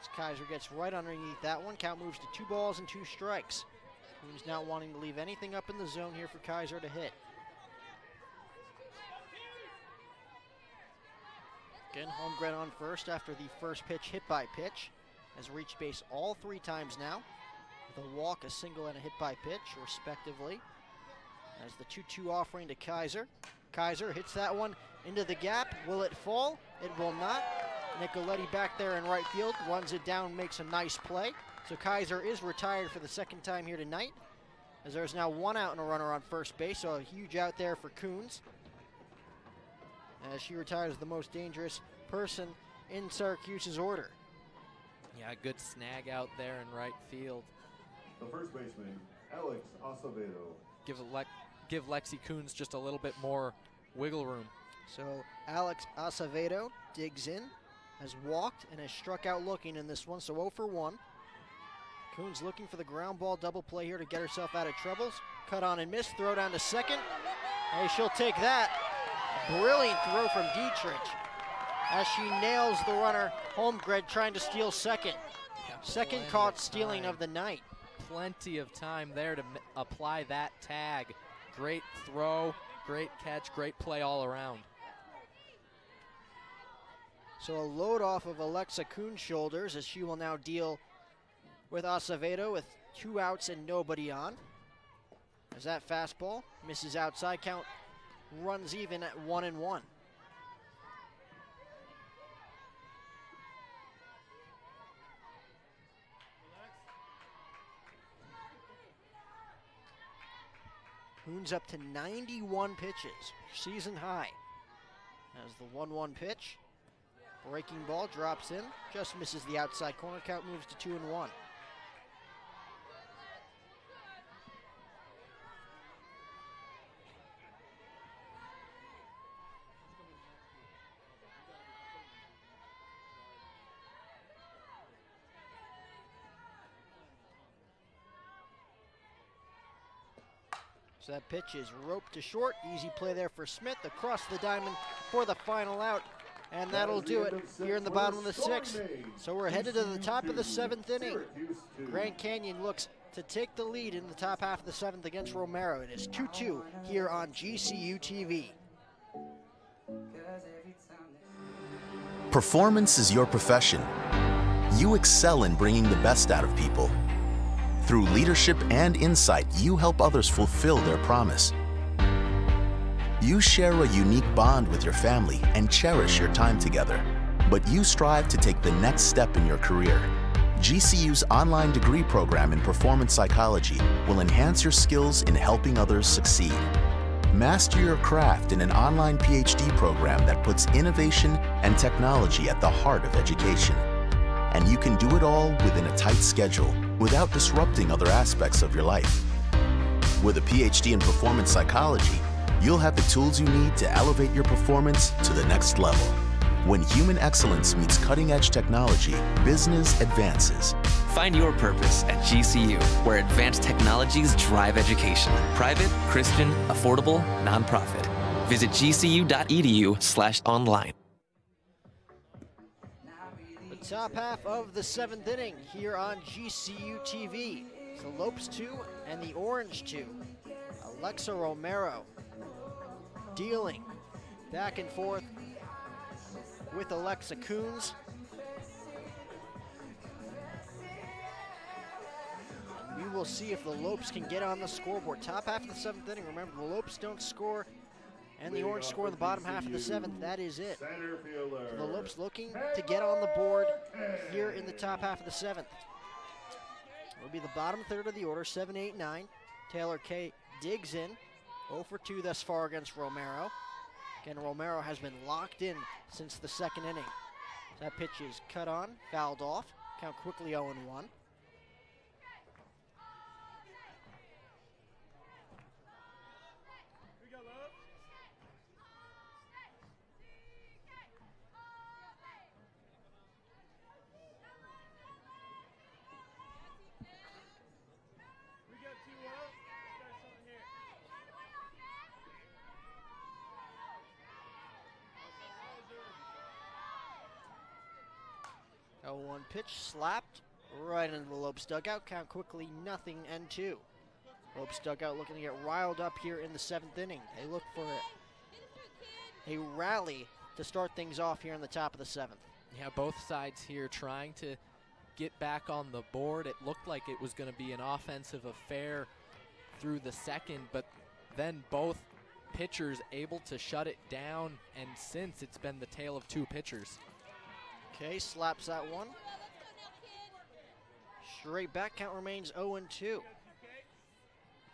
As Kaiser gets right underneath that one. Count moves to two balls and two strikes. Team's not wanting to leave anything up in the zone here for Kaiser to hit. Again, Holmgren on first after the first pitch hit by pitch. Has reached base all three times now. With a walk, a single, and a hit by pitch, respectively. As the 2 2 offering to Kaiser. Kaiser hits that one into the gap. Will it fall? It will not. Nicoletti back there in right field, runs it down, makes a nice play. So Kaiser is retired for the second time here tonight, as there's now one out and a runner on first base, so a huge out there for Coons. As she retires the most dangerous person in Syracuse's order.
Yeah, good snag out there in right field.
The first baseman, Alex Acevedo.
Give, Le give Lexi Coons just a little bit more wiggle room.
So Alex Acevedo digs in, has walked, and has struck out looking in this one, so 0 for 1. Coons looking for the ground ball double play here to get herself out of troubles. Cut on and miss, throw down to second. Hey, she'll take that. Brilliant throw from Dietrich as she nails the runner Holmgren trying to steal second.
Yeah,
Second caught
of
stealing of the night.
Plenty of time there to apply that tag. Great throw, great catch, great play all around.
So a load off of Alexa Coons' shoulders as she will now deal with Acevedo with two outs and nobody on. As that fastball misses outside count, runs even at one and one. Coons up to 91 pitches, season high. As the 1 1 pitch, breaking ball drops in, just misses the outside corner. Count moves to 2 and 1. So that pitch is roped to short. Easy play there for Smith across the diamond for the final out. And that'll do it here in the bottom of the sixth. So we're headed to the top of the seventh inning. Grand Canyon looks to take the lead in the top half of the seventh against Romero. It is 2 2 here on GCU TV.
Performance is your profession. You excel in bringing the best out of people. Through leadership and insight, you help others fulfill their promise. You share a unique bond with your family and cherish your time together. But you strive to take the next step in your career. GCU's online degree program in performance psychology will enhance your skills in helping others succeed. Master your craft in an online PhD program that puts innovation and technology at the heart of education. And you can do it all within a tight schedule without disrupting other aspects of your life. With a PhD in performance psychology, you'll have the tools you need to elevate your performance to the next level. When human excellence meets cutting edge technology, business advances.
Find your purpose at GCU, where advanced technologies drive education. Private, Christian, affordable, nonprofit. Visit gcu.edu slash online.
The Top half of the seventh inning here on GCU TV. It's the Lopes 2 and the Orange 2. Alexa Romero dealing back and forth with Alexa Coons. We will see if the Lopes can get on the scoreboard. Top half of the seventh inning. Remember, the Lopes don't score, and the Orange score in the bottom half of the seventh. That is it. So the Lopes looking to get on the board here in the top half of the seventh. It'll be the bottom third of the order, 7 8 9. Taylor Kay digs in, 0 for 2 thus far against Romero. Again, Romero has been locked in since the second inning. That pitch is cut on, fouled off. Count quickly 0 1. Oh, one pitch slapped right into the Lopes dugout. Count quickly, nothing and two. Lopes dugout looking to get riled up here in the seventh inning. They look for a rally to start things off here in the top of the seventh.
Yeah, both sides here trying to get back on the board. It looked like it was going to be an offensive affair through the second, but then both pitchers able to shut it down, and since it's been the tale of two pitchers.
Okay, slaps that one. Straight back count remains 0-2.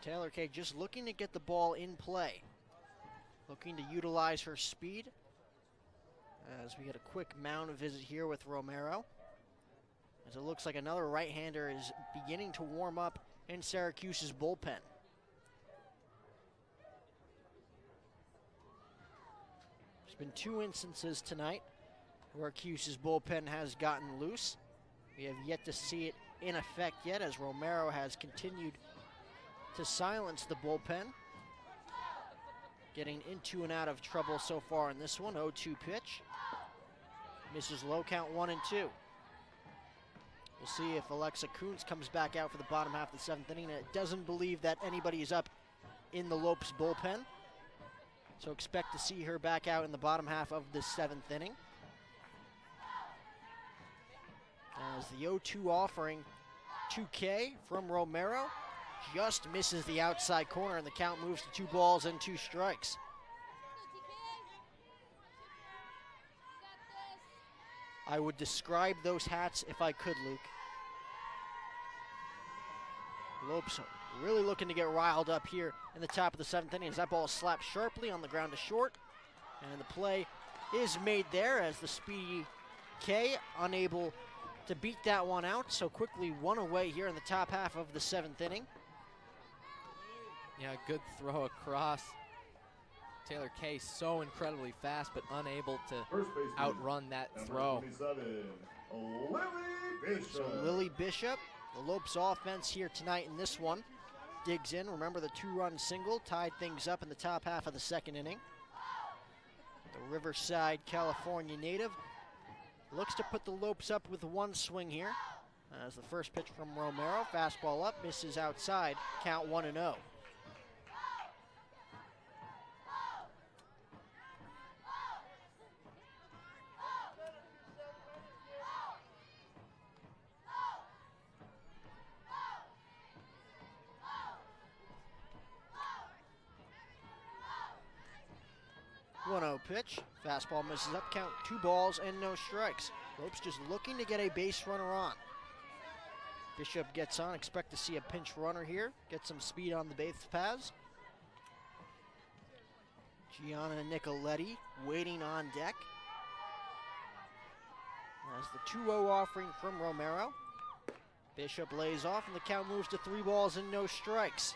Taylor Kay just looking to get the ball in play. Looking to utilize her speed. As we get a quick mound visit here with Romero. As it looks like another right hander is beginning to warm up in Syracuse's bullpen. There's been two instances tonight where Cuse's bullpen has gotten loose. We have yet to see it in effect yet as Romero has continued to silence the bullpen. Getting into and out of trouble so far in this one. 0 2 pitch. Misses low count 1 and 2. We'll see if Alexa Coons comes back out for the bottom half of the seventh inning. It doesn't believe that anybody is up in the Lopes bullpen. So expect to see her back out in the bottom half of the seventh inning. As the 0 2 offering 2K from Romero just misses the outside corner, and the count moves to two balls and two strikes. I would describe those hats if I could, Luke. Lopes really looking to get riled up here in the top of the seventh inning as that ball is slapped sharply on the ground to short. And the play is made there as the speedy Kay unable to beat that one out. So quickly one away here in the top half of the seventh inning.
Yeah, good throw across. Taylor Kay so incredibly fast, but unable to outrun that throw.
Lily Bishop.
So Lily Bishop, the Lopes offense here tonight in this one, digs in. Remember the two-run single tied things up in the top half of the second inning. The Riverside, California native looks to put the Lopes up with one swing here. As the first pitch from Romero, fastball up, misses outside, count 1 and 0. Pitch. Fastball misses up. Count two balls and no strikes. Lopes just looking to get a base runner on. Bishop gets on. Expect to see a pinch runner here. Get some speed on the base paths. Gianna Nicoletti waiting on deck. As the 2-0 offering from Romero. Bishop lays off and the count moves to three balls and no strikes.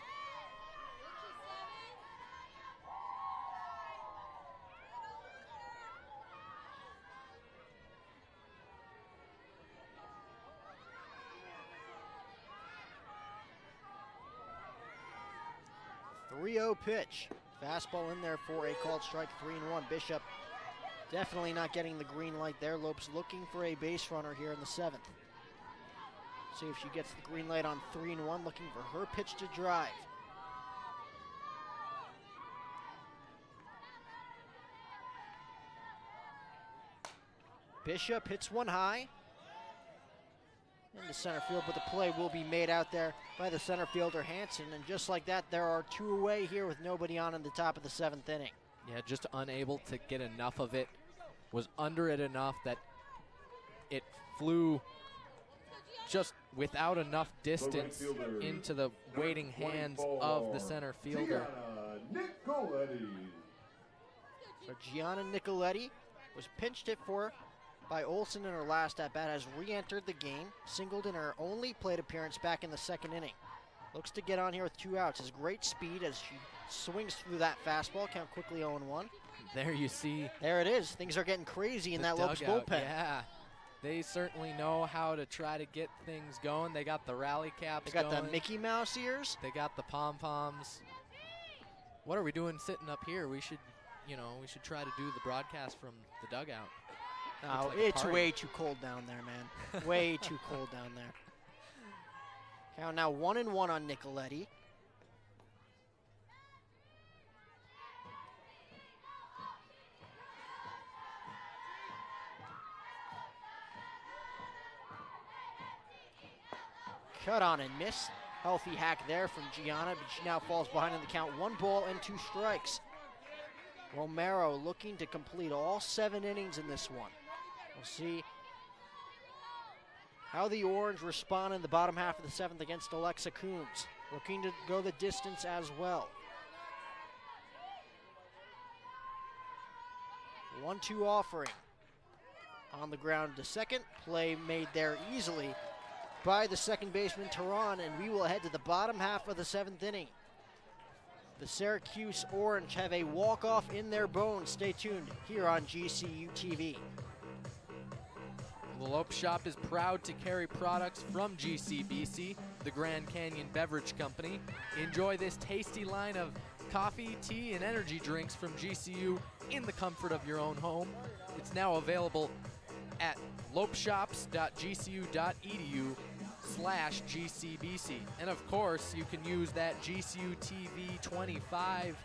Three 0 pitch. Fastball in there for a called strike, three and one. Bishop Definitely not getting the green light there. Lopes looking for a base runner here in the seventh. See if she gets the green light on three and one, looking for her pitch to drive. Bishop hits one high into center field, but the play will be made out there by the center fielder Hanson. And just like that, there are two away here with nobody on in the top of the seventh inning.
Yeah, just unable to get enough of it. Was under it enough that it flew just without enough distance into the waiting hands of the center fielder.
Nicoletti.
So Gianna Nicoletti was pinched hit for by Olson in her last at bat, has re entered the game, singled in her only plate appearance back in the second inning. Looks to get on here with two outs. Has great speed as she swings through that fastball. Count quickly 0 1.
There you see.
There it is. Things are getting crazy in that Lopes bullpen.
Yeah. They certainly know how to try to get things going. They got the rally caps
They got
going.
the Mickey Mouse ears.
They got the pom poms. What are we doing sitting up here? We should, you know, we should try to do the broadcast from the dugout.
No,
oh, like
it's way too cold down there, man. way *laughs* too cold down there. Count now one and one on Nicoletti. Cut on and miss. Healthy hack there from Gianna, but she now falls behind in the count. One ball and two strikes. Romero looking to complete all seven innings in this one. We'll see how the Orange respond in the bottom half of the seventh against Alexa Coons. Looking to go the distance as well. 1 2 offering. On the ground to second. Play made there easily by the second baseman, Teran, and we will head to the bottom half of the seventh inning. The Syracuse Orange have a walk-off in their bones. Stay tuned here on GCU TV.
The Lope Shop is proud to carry products from GCBC, the Grand Canyon Beverage Company. Enjoy this tasty line of coffee, tea, and energy drinks from GCU in the comfort of your own home. It's now available at lopeshops.gcu.edu slash GCBC. And of course, you can use that GCU TV 25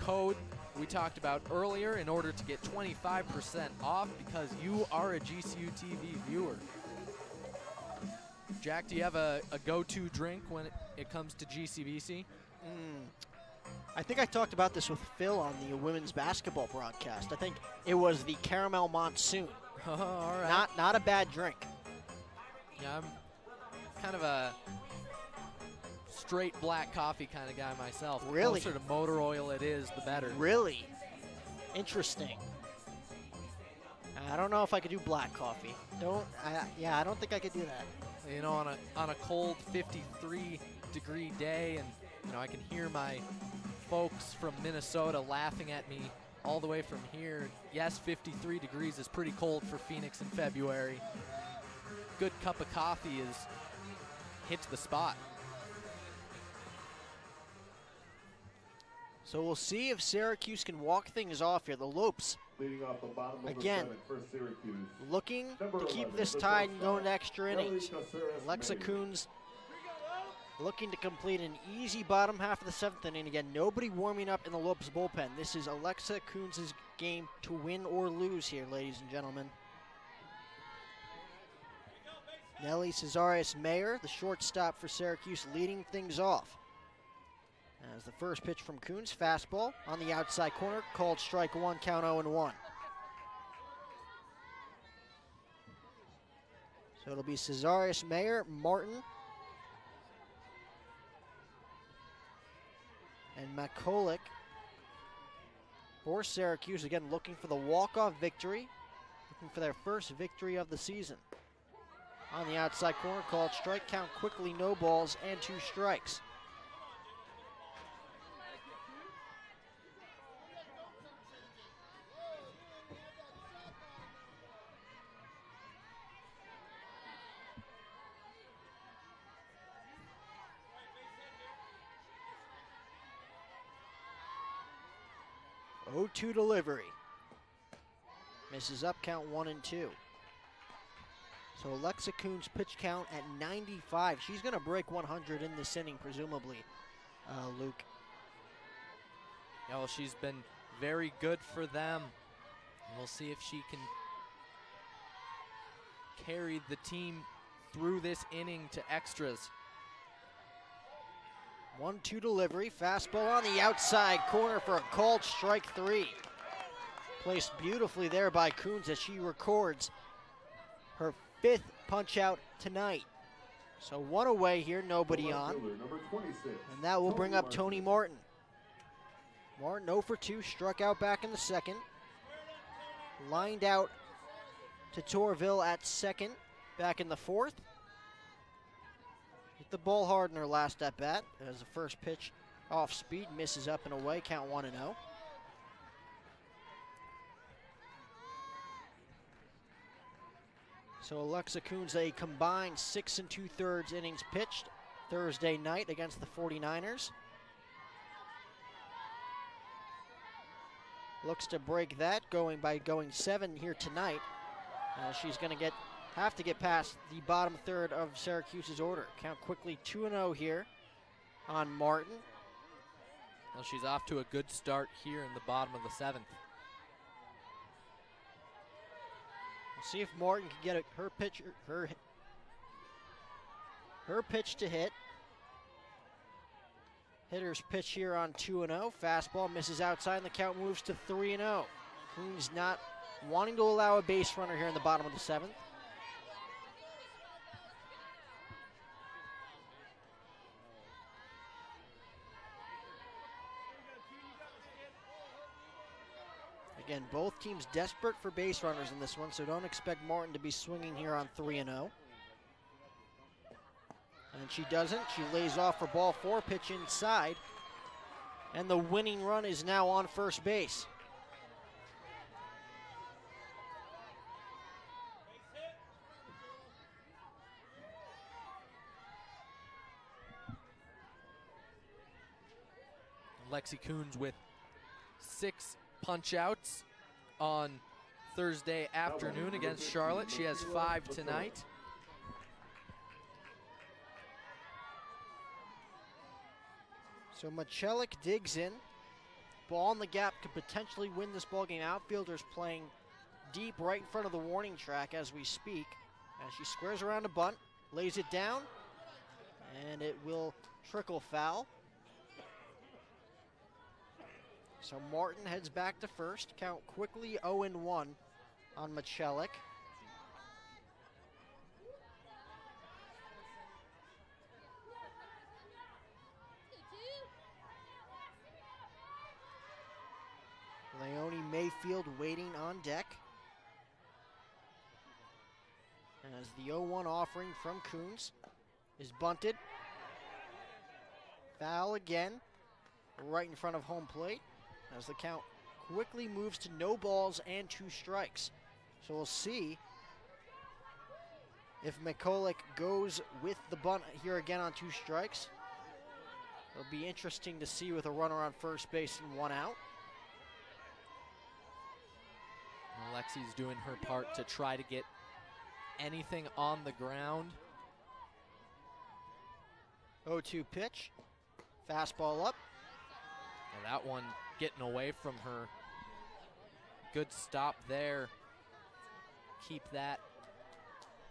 code we talked about earlier in order to get 25% off because you are a GCU TV viewer. Jack, do you have a, a go-to drink when it, it comes to GCBC?
Mm. I think I talked about this with Phil on the women's basketball broadcast. I think it was the caramel monsoon. *laughs*
All right.
Not not a bad drink.
Yeah, I'm kind of a straight black coffee kind of guy myself. The Closer to motor oil it is, the better.
Really interesting. I don't know if I could do black coffee. Don't. I, yeah, I don't think I could do that.
You know, on a on a cold 53 degree day, and you know, I can hear my folks from Minnesota laughing at me all the way from here. Yes, 53 degrees is pretty cold for Phoenix in February. Good cup of coffee is hits the spot.
So we'll see if Syracuse can walk things off here. The Lopes
Leading off the bottom of
Again,
the seventh for Syracuse.
looking
Number
to keep
11,
this tied and
shortstop,
going to extra innings. Alexa. Coons looking to complete an easy bottom half of the seventh inning. Again, nobody warming up in the Lopes bullpen. This is Alexa Coons' game to win or lose here, ladies and gentlemen. Nelly Casares Mayer, the shortstop for Syracuse, leading things off. As the first pitch from Coons, fastball on the outside corner, called strike one, count 0 and 1. So it'll be Casares Mayer, Martin, and McCulloch for Syracuse. Again, looking for the walk-off victory, looking for their first victory of the season. On the outside corner, called strike count quickly, no balls and two strikes. O2 delivery. Misses up, count one and two. So Alexa Coons pitch count at 95. She's going to break 100 in this inning, presumably, uh, Luke.
Well, she's been very good for them. We'll see if she can carry the team through this inning to extras.
One two delivery, fastball on the outside corner for a called strike three. Placed beautifully there by Coons as she records her fifth punch out tonight. So one away here, nobody on. And that will bring up Tony Martin. Martin 0 for 2, struck out back in the second. Lined out to Torville at second, back in the fourth. The ball hard in her last at bat as the first pitch off speed misses up and away, count 1 and 0. So Alexa Coons, a combined six and two thirds innings pitched Thursday night against the 49ers. Looks to break that, going by going seven here tonight. Uh, she's going to get have to get past the bottom third of Syracuse's order. Count quickly 2 0 here on Martin.
Well, she's off to a good start here in the bottom of the seventh.
We'll see if Martin can get a, her pitch, her her pitch to hit. Hitter's pitch here on 2 0. Fastball misses outside, and the count moves to 3 0. Coons not wanting to allow a base runner here in the bottom of the seventh. Again, both teams desperate for base runners in this one, so don't expect Martin to be swinging here on 3 and 0. And she doesn't. She lays off for ball four, pitch inside. And the winning run is now on first base.
Lexi Coons with six punch outs on Thursday afternoon against Charlotte. She has five tonight.
So Machelik digs in. Ball in the gap could potentially win this ball game. Outfielders playing deep right in front of the warning track as we speak. As she squares around a bunt, lays it down, and it will trickle foul. So Martin heads back to first. Count quickly 0 1 on Machelik. Leonie Mayfield waiting on deck. As the 0 1 offering from Coons is bunted. Foul again, right in front of home plate as the count quickly moves to no balls and two strikes. So we'll see if McCulloch goes with the bunt here again on two strikes. It'll be interesting to see with a runner on first base and one out.
Alexi's doing her part to try to get anything on the ground.
0-2 pitch. Fastball up.
And that one getting away from her. Good stop there. Keep that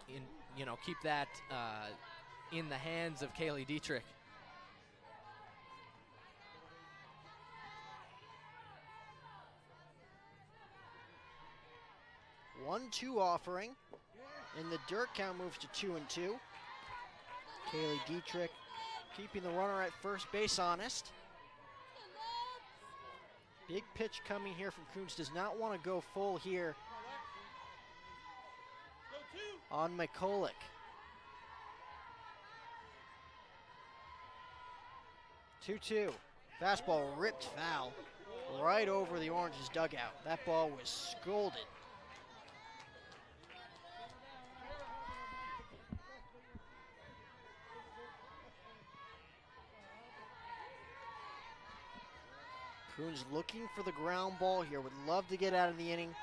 in, you know, keep that uh, in the hands of Kaylee Dietrich.
One-two offering. and the dirt count moves to two and two. Kaylee Dietrich keeping the runner at first base honest. Big pitch coming here from Coons. Does not want to go full here on McCulloch. Two-two. Fastball ripped foul right over the Orange's dugout. That ball was scolded. Coons looking for the ground ball here. Would love to get out of the inning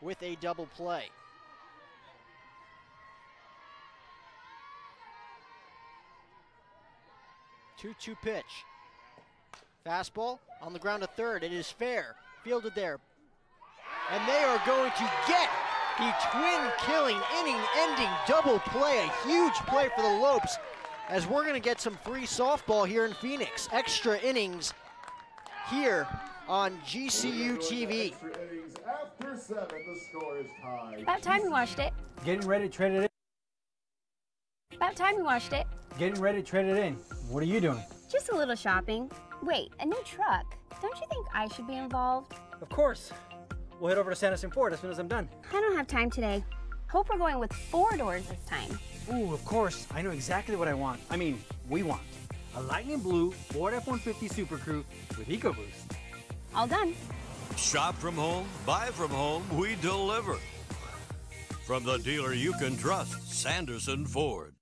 with a double play. Two-two pitch. Fastball on the ground to third. It is fair. Fielded there. And they are going to get the twin killing, inning ending double play. A huge play for the Lopes as we're going to get some free softball here in Phoenix. Extra innings here on GCU TV.
Extra innings after seven, the score is tied.
About time you watched it.
Getting ready to trade it in.
About time you watched it.
Getting ready to trade it in. What are you doing?
Just a little shopping. Wait, a new truck. Don't you think I should be involved?
Of course. We'll head over to Sanderson Ford as soon as I'm done.
I don't have time today. Hope we're going with four doors this time.
Ooh, of course. I know exactly what I want. I mean, we want. A lightning blue Ford F-150 Super Crew with EcoBoost.
All done.
Shop from home, buy from home, we deliver. From the dealer you can trust, Sanderson Ford.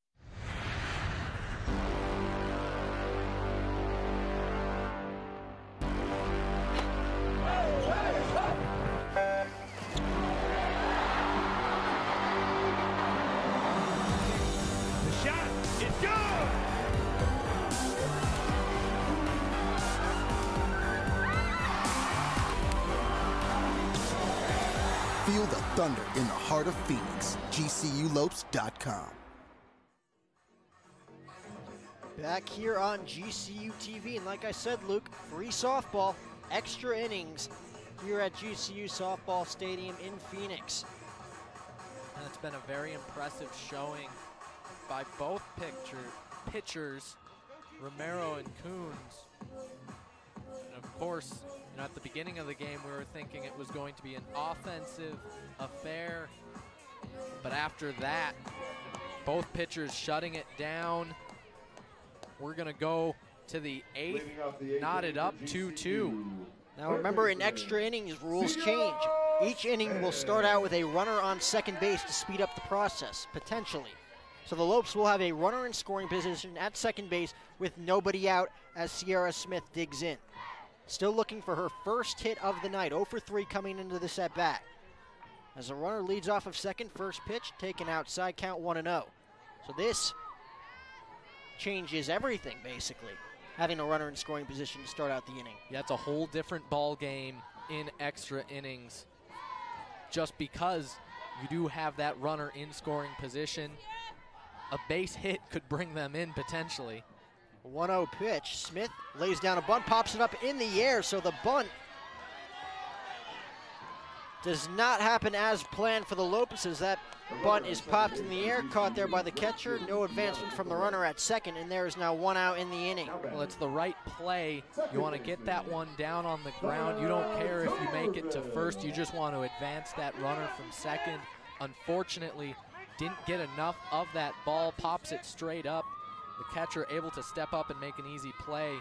GCULopes.com.
Back here on GCU TV, and like I said, Luke, free softball, extra innings here at GCU Softball Stadium in Phoenix.
And it's been a very impressive showing by both picture, pitchers, Romero and Coons. And of course, you know, at the beginning of the game, we were thinking it was going to be an offensive affair. But after that, both pitchers shutting it down. We're going to go to the eighth,
Leading off the eighth
knotted up 2 2.
Now remember, in extra innings, rules change. Each inning will start out with a runner on second base to speed up the process, potentially. So the Lopes will have a runner in scoring position at second base with nobody out as Sierra Smith digs in. Still looking for her first hit of the night, 0 for 3 coming into this at bat. As the runner leads off of second, first pitch taken outside, count 1 0. So this changes everything, basically, having a runner in scoring position to start out the inning.
Yeah, it's a whole different ball game in extra innings. Just because you do have that runner in scoring position, a base hit could bring them in potentially.
1 0 pitch. Smith lays down a bunt, pops it up in the air, so the bunt does not happen as planned for the Lopes as that bunt is popped in the air, caught there by the catcher. No advancement from the runner at second, and there is now one out in the inning.
Well, it's the right play. You want to get that one down on the ground. You don't care if you make it to first. You just want to advance that runner from second. Unfortunately, didn't get enough of that ball. Pops it straight up. The catcher able to step up and make an easy play,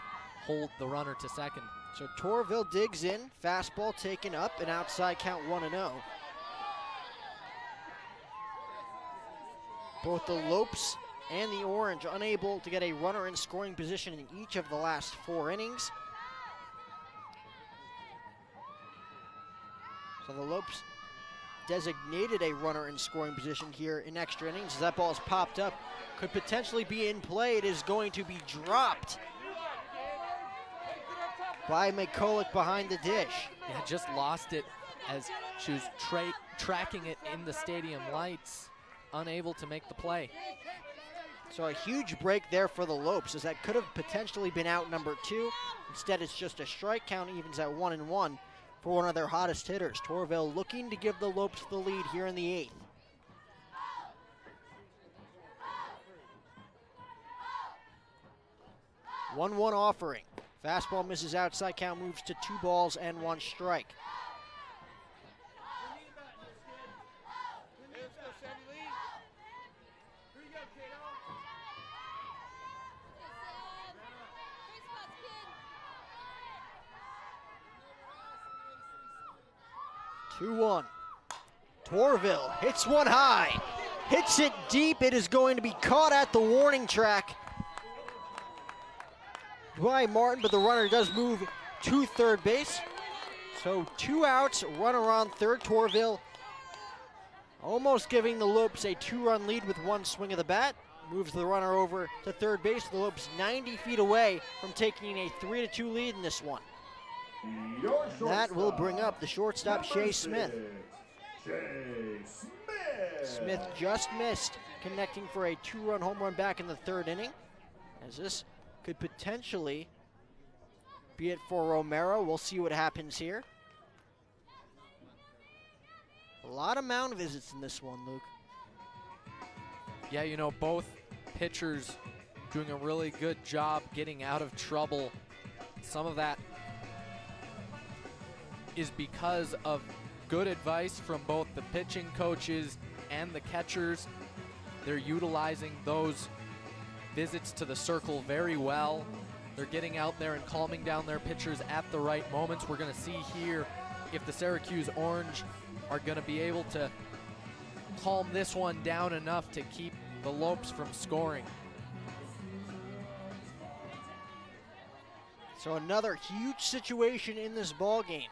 hold the runner to second.
So Torville digs in, fastball taken up, and outside count 1 0. Both the Lopes and the Orange unable to get a runner in scoring position in each of the last four innings. So the Lopes designated a runner in scoring position here in extra innings. As that ball is popped up, could potentially be in play. It is going to be dropped by McCulloch behind the dish.
Yeah, just lost it as she was tra- tracking it in the stadium lights, unable to make the play.
So a huge break there for the Lopes, as that could have potentially been out number two. Instead, it's just a strike count, evens at one and one for one of their hottest hitters. Torville looking to give the Lopes the lead here in the eighth. One-one offering. Fastball misses outside count, moves to two balls and one strike. Two one. Torville hits one high, hits it deep. It is going to be caught at the warning track by Martin, but the runner does move to third base. So two outs, runner on third. Torville Almost giving the Lopes a two run lead with one swing of the bat. Moves the runner over to third base. The Lopes 90 feet away from taking a 3 2 lead in this one. That will bring up the shortstop, Shea Smith.
six, Shea Smith.
Smith just missed, connecting for a two run home run back in the third inning. As this could potentially be it for Romero. We'll see what happens here. A lot of mound visits in this one, Luke.
Yeah, you know, both pitchers doing a really good job getting out of trouble. Some of that is because of good advice from both the pitching coaches and the catchers. They're utilizing those visits to the circle very well. They're getting out there and calming down their pitchers at the right moments. We're going to see here if the Syracuse Orange are going to be able to calm this one down enough to keep the Lopes from scoring.
So another huge situation in this ball game.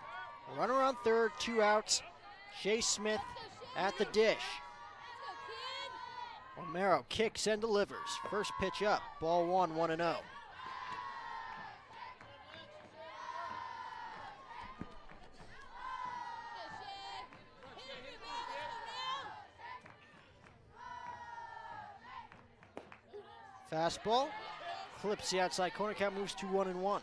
Runner on third, two outs. Shea Smith at the dish. Romero kicks and delivers. First pitch up. Ball one, one and oh. 0. Fastball. Clips the outside corner. Count moves to one and one.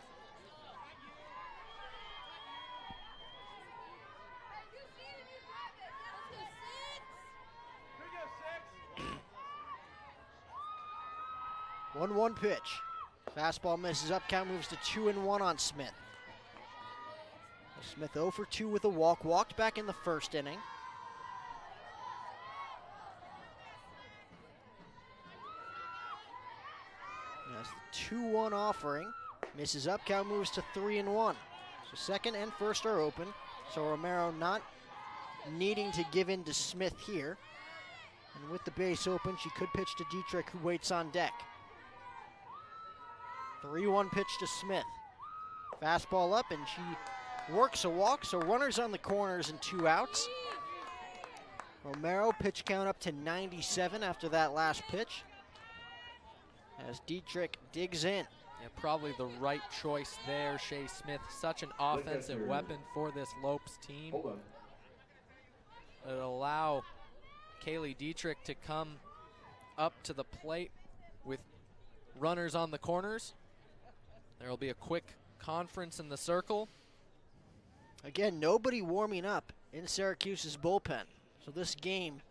One one pitch. Fastball misses up. Count moves to two and one on Smith. Smith 0 for 2 with a walk. Walked back in the first inning. That's the 2 1 offering. Misses up. Count moves to 3 and 1. So second and first are open. So Romero not needing to give in to Smith here. And with the base open, she could pitch to Dietrich, who waits on deck. 3 1 pitch to Smith. Fastball up, and she works a walk, so runners on the corners and two outs. Romero pitch count up to 97 after that last pitch. As Dietrich digs in.
Yeah, probably the right choice there. Shea Smith, such an offensive weapon for this Lopes team. It'll allow Kaylee Dietrich to come up to the plate with runners on the corners. There will be a quick conference in the circle.
Again, nobody warming up in Syracuse's bullpen. So this game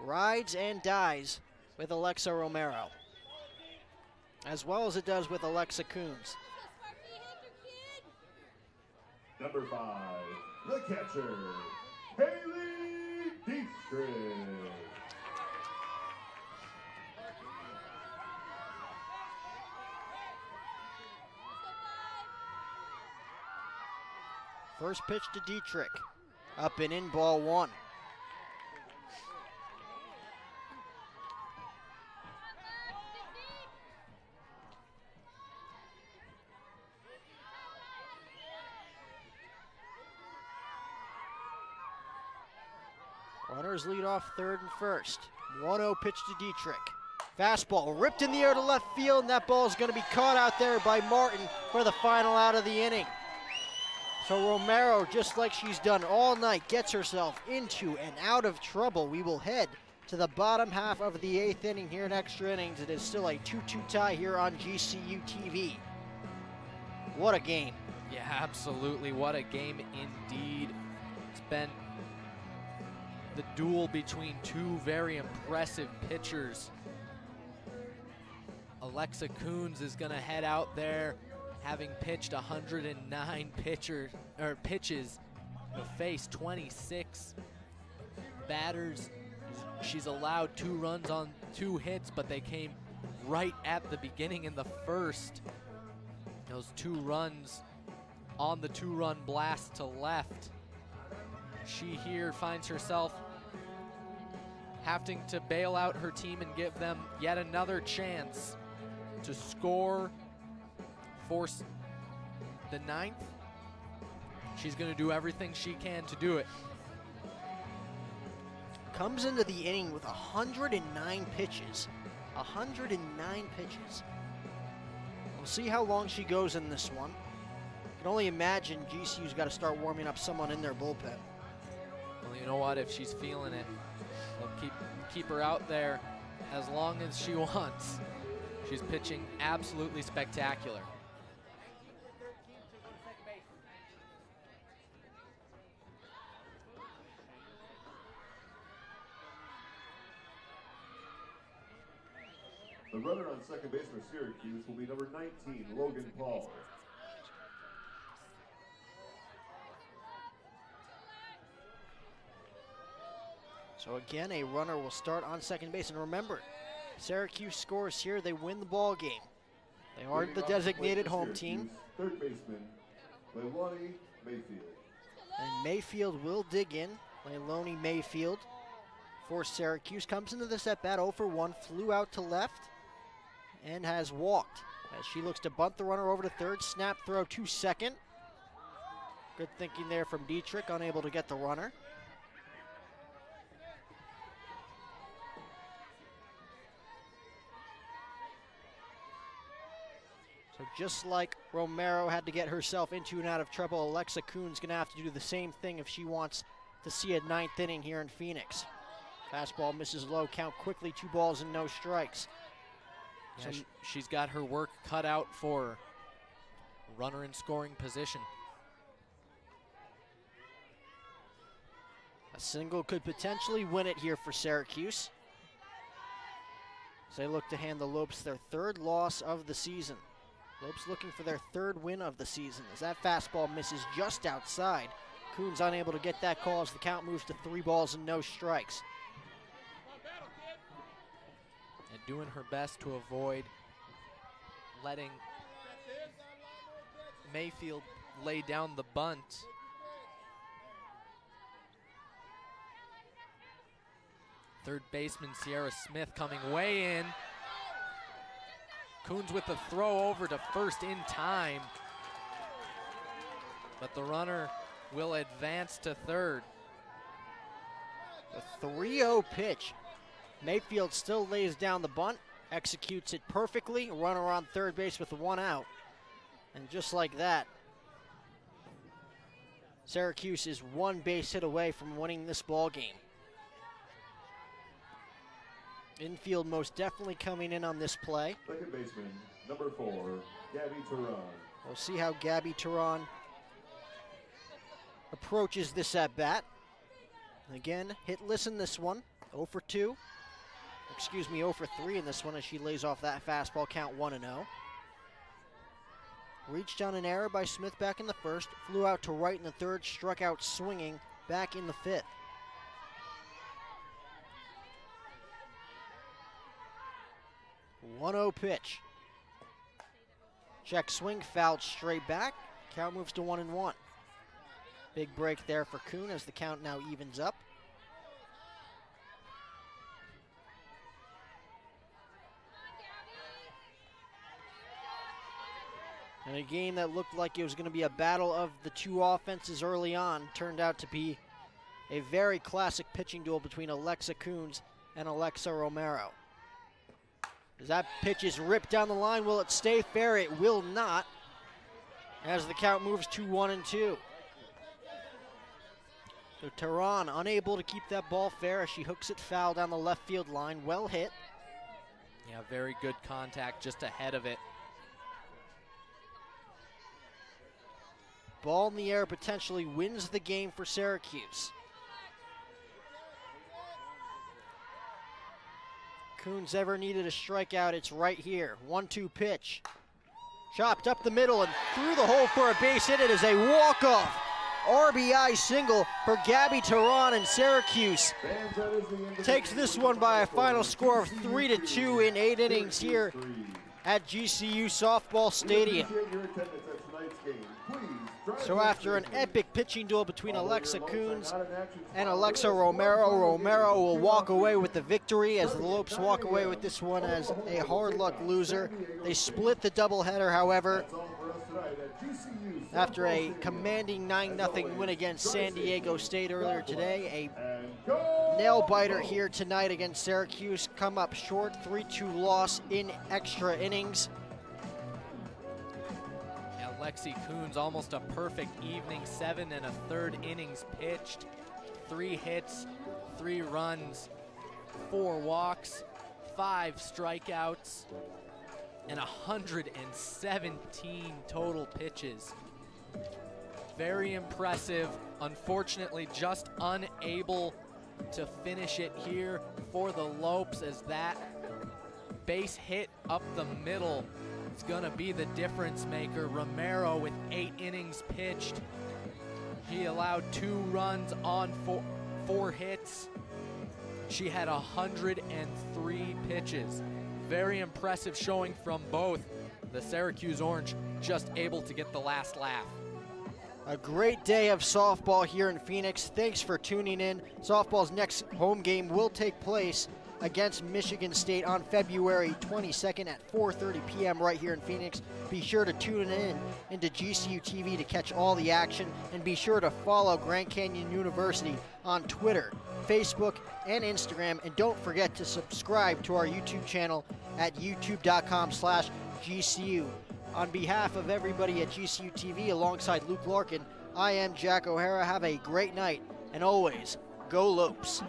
rides and dies with Alexa Romero, as well as it does with Alexa Coons.
Number five, the catcher, Haley Dietrich.
First pitch to Dietrich. Up and in, ball one. Runners lead off third and first. 1 0 pitch to Dietrich. Fastball ripped in the air to left field, and that ball is going to be caught out there by Martin for the final out of the inning. So Romero, just like she's done all night, gets herself into and out of trouble. We will head to the bottom half of the eighth inning here in extra innings. It is still a 2 2 tie here on GCU TV. What a game.
Yeah, absolutely. What a game indeed. It's been the duel between two very impressive pitchers. Alexa Coons is going to head out there having pitched 109 pitcher, or pitches to face 26 batters. She's allowed two runs on two hits, but they came right at the beginning in the first. Those two runs on the two run blast to left. She here finds herself having to bail out her team and give them yet another chance to score, force the ninth. She's going to do everything she can to do it.
comes into the inning with 109 pitches. 109 pitches. We'll see how long she goes in this one. can only imagine GCU's got to start warming up someone in their bullpen.
Well, you know what? If she's feeling it, they'll keep keep her out there as long as she *laughs* wants. She's pitching absolutely spectacular.
The runner on second base for Syracuse will be number 19, Logan Paul.
So again, a runner will start on second base. And remember, Syracuse scores here, they win the ball game. They are the designated home team.
Third baseman, Leilani Mayfield.
And Mayfield will dig in. Leilani Mayfield for Syracuse comes into this at bat 0 for 1, flew out to left, and has walked as she looks to bunt the runner over to third. Snap throw to second. Good thinking there from Dietrich, unable to get the runner. So just like Romero had to get herself into and out of trouble, Alexa Coons going to have to do the same thing if she wants to see a ninth inning here in Phoenix. Fastball misses low, count quickly, two balls and no strikes.
Yeah, sh- she's got her work cut out for her. Runner in scoring position.
A single could potentially win it here for Syracuse. As they look to hand the Lopes their third loss of the season. Lopes looking for their third win of the season as that fastball misses just outside. Coons unable to get that call as the count moves to three balls and no strikes.
And doing her best to avoid letting Mayfield lay down the bunt. Third baseman Sierra Smith coming way in. Coons with the throw over to first in time. But the runner will advance to third.
The 3 0 pitch. Mayfield still lays down the bunt, executes it perfectly. Runner on third base with one out. And just like that, Syracuse is one base hit away from winning this ball game. Infield most definitely coming in on this play.
Second baseman, number four, Gabby Teran.
We'll see how Gabby Teran approaches this at bat. Again, hitless in this one, 0 for 2. Excuse me, 0 for 3 in this one as she lays off that fastball count 1 0. Reached on an error by Smith back in the first, flew out to right in the third, struck out swinging back in the fifth. 1 0 pitch. Check swing, fouled straight back. Count moves to 1 and 1. Big break there for Coons as the count now evens up. And a game that looked like it was going to be a battle of the two offenses early on turned out to be a very classic pitching duel between Alexa Coons and Alexa Romero. As that pitch is ripped down the line, will it stay fair? It will not. As the count moves to one and two. So Teran unable to keep that ball fair as she hooks it foul down the left field line. Well hit.
Yeah, very good contact just ahead of it.
Ball in the air potentially wins the game for Syracuse. Coons ever needed a strikeout, it's right here. One two pitch. Chopped up the middle and through the hole for a base hit. It is a walk off. RBI single for Gabby Teran and Syracuse. Takes this one by a final score of 3 to 2 in eight innings here at GCU Softball Stadium. So after an epic pitching duel between Alexa Coons and Alexa Romero, Romero will walk away with the victory as the Lopes walk away with this one as a hard luck loser. They split the doubleheader, however, after a commanding 9-0 win against San Diego State earlier today. A nail biter here tonight against Syracuse. Come up short, 3 2 loss in extra innings.
Lexi Coons almost a perfect evening, seven and a third innings pitched, three hits, three runs, four walks, five strikeouts, and 117 total pitches. Very impressive. Unfortunately, just unable to finish it here for the Lopes as that base hit up the middle is going to be the difference maker. Romero with eight innings pitched. He allowed two runs on four, four hits. She had 103 pitches. Very impressive showing from both. The Syracuse Orange just able to get the last laugh.
A great day of softball here in Phoenix. Thanks for tuning in. Softball's next home game will take place against Michigan State on February 22nd at 4:30 p.m. right here in Phoenix. Be sure to tune in into GCU TV to catch all the action and be sure to follow Grand Canyon University on Twitter, Facebook, and Instagram and don't forget to subscribe to our YouTube channel at youtube.com/gcu. On behalf of everybody at GCU TV, alongside Luke Larkin, I am Jack O'Hara. Have a great night, and always go Lopes.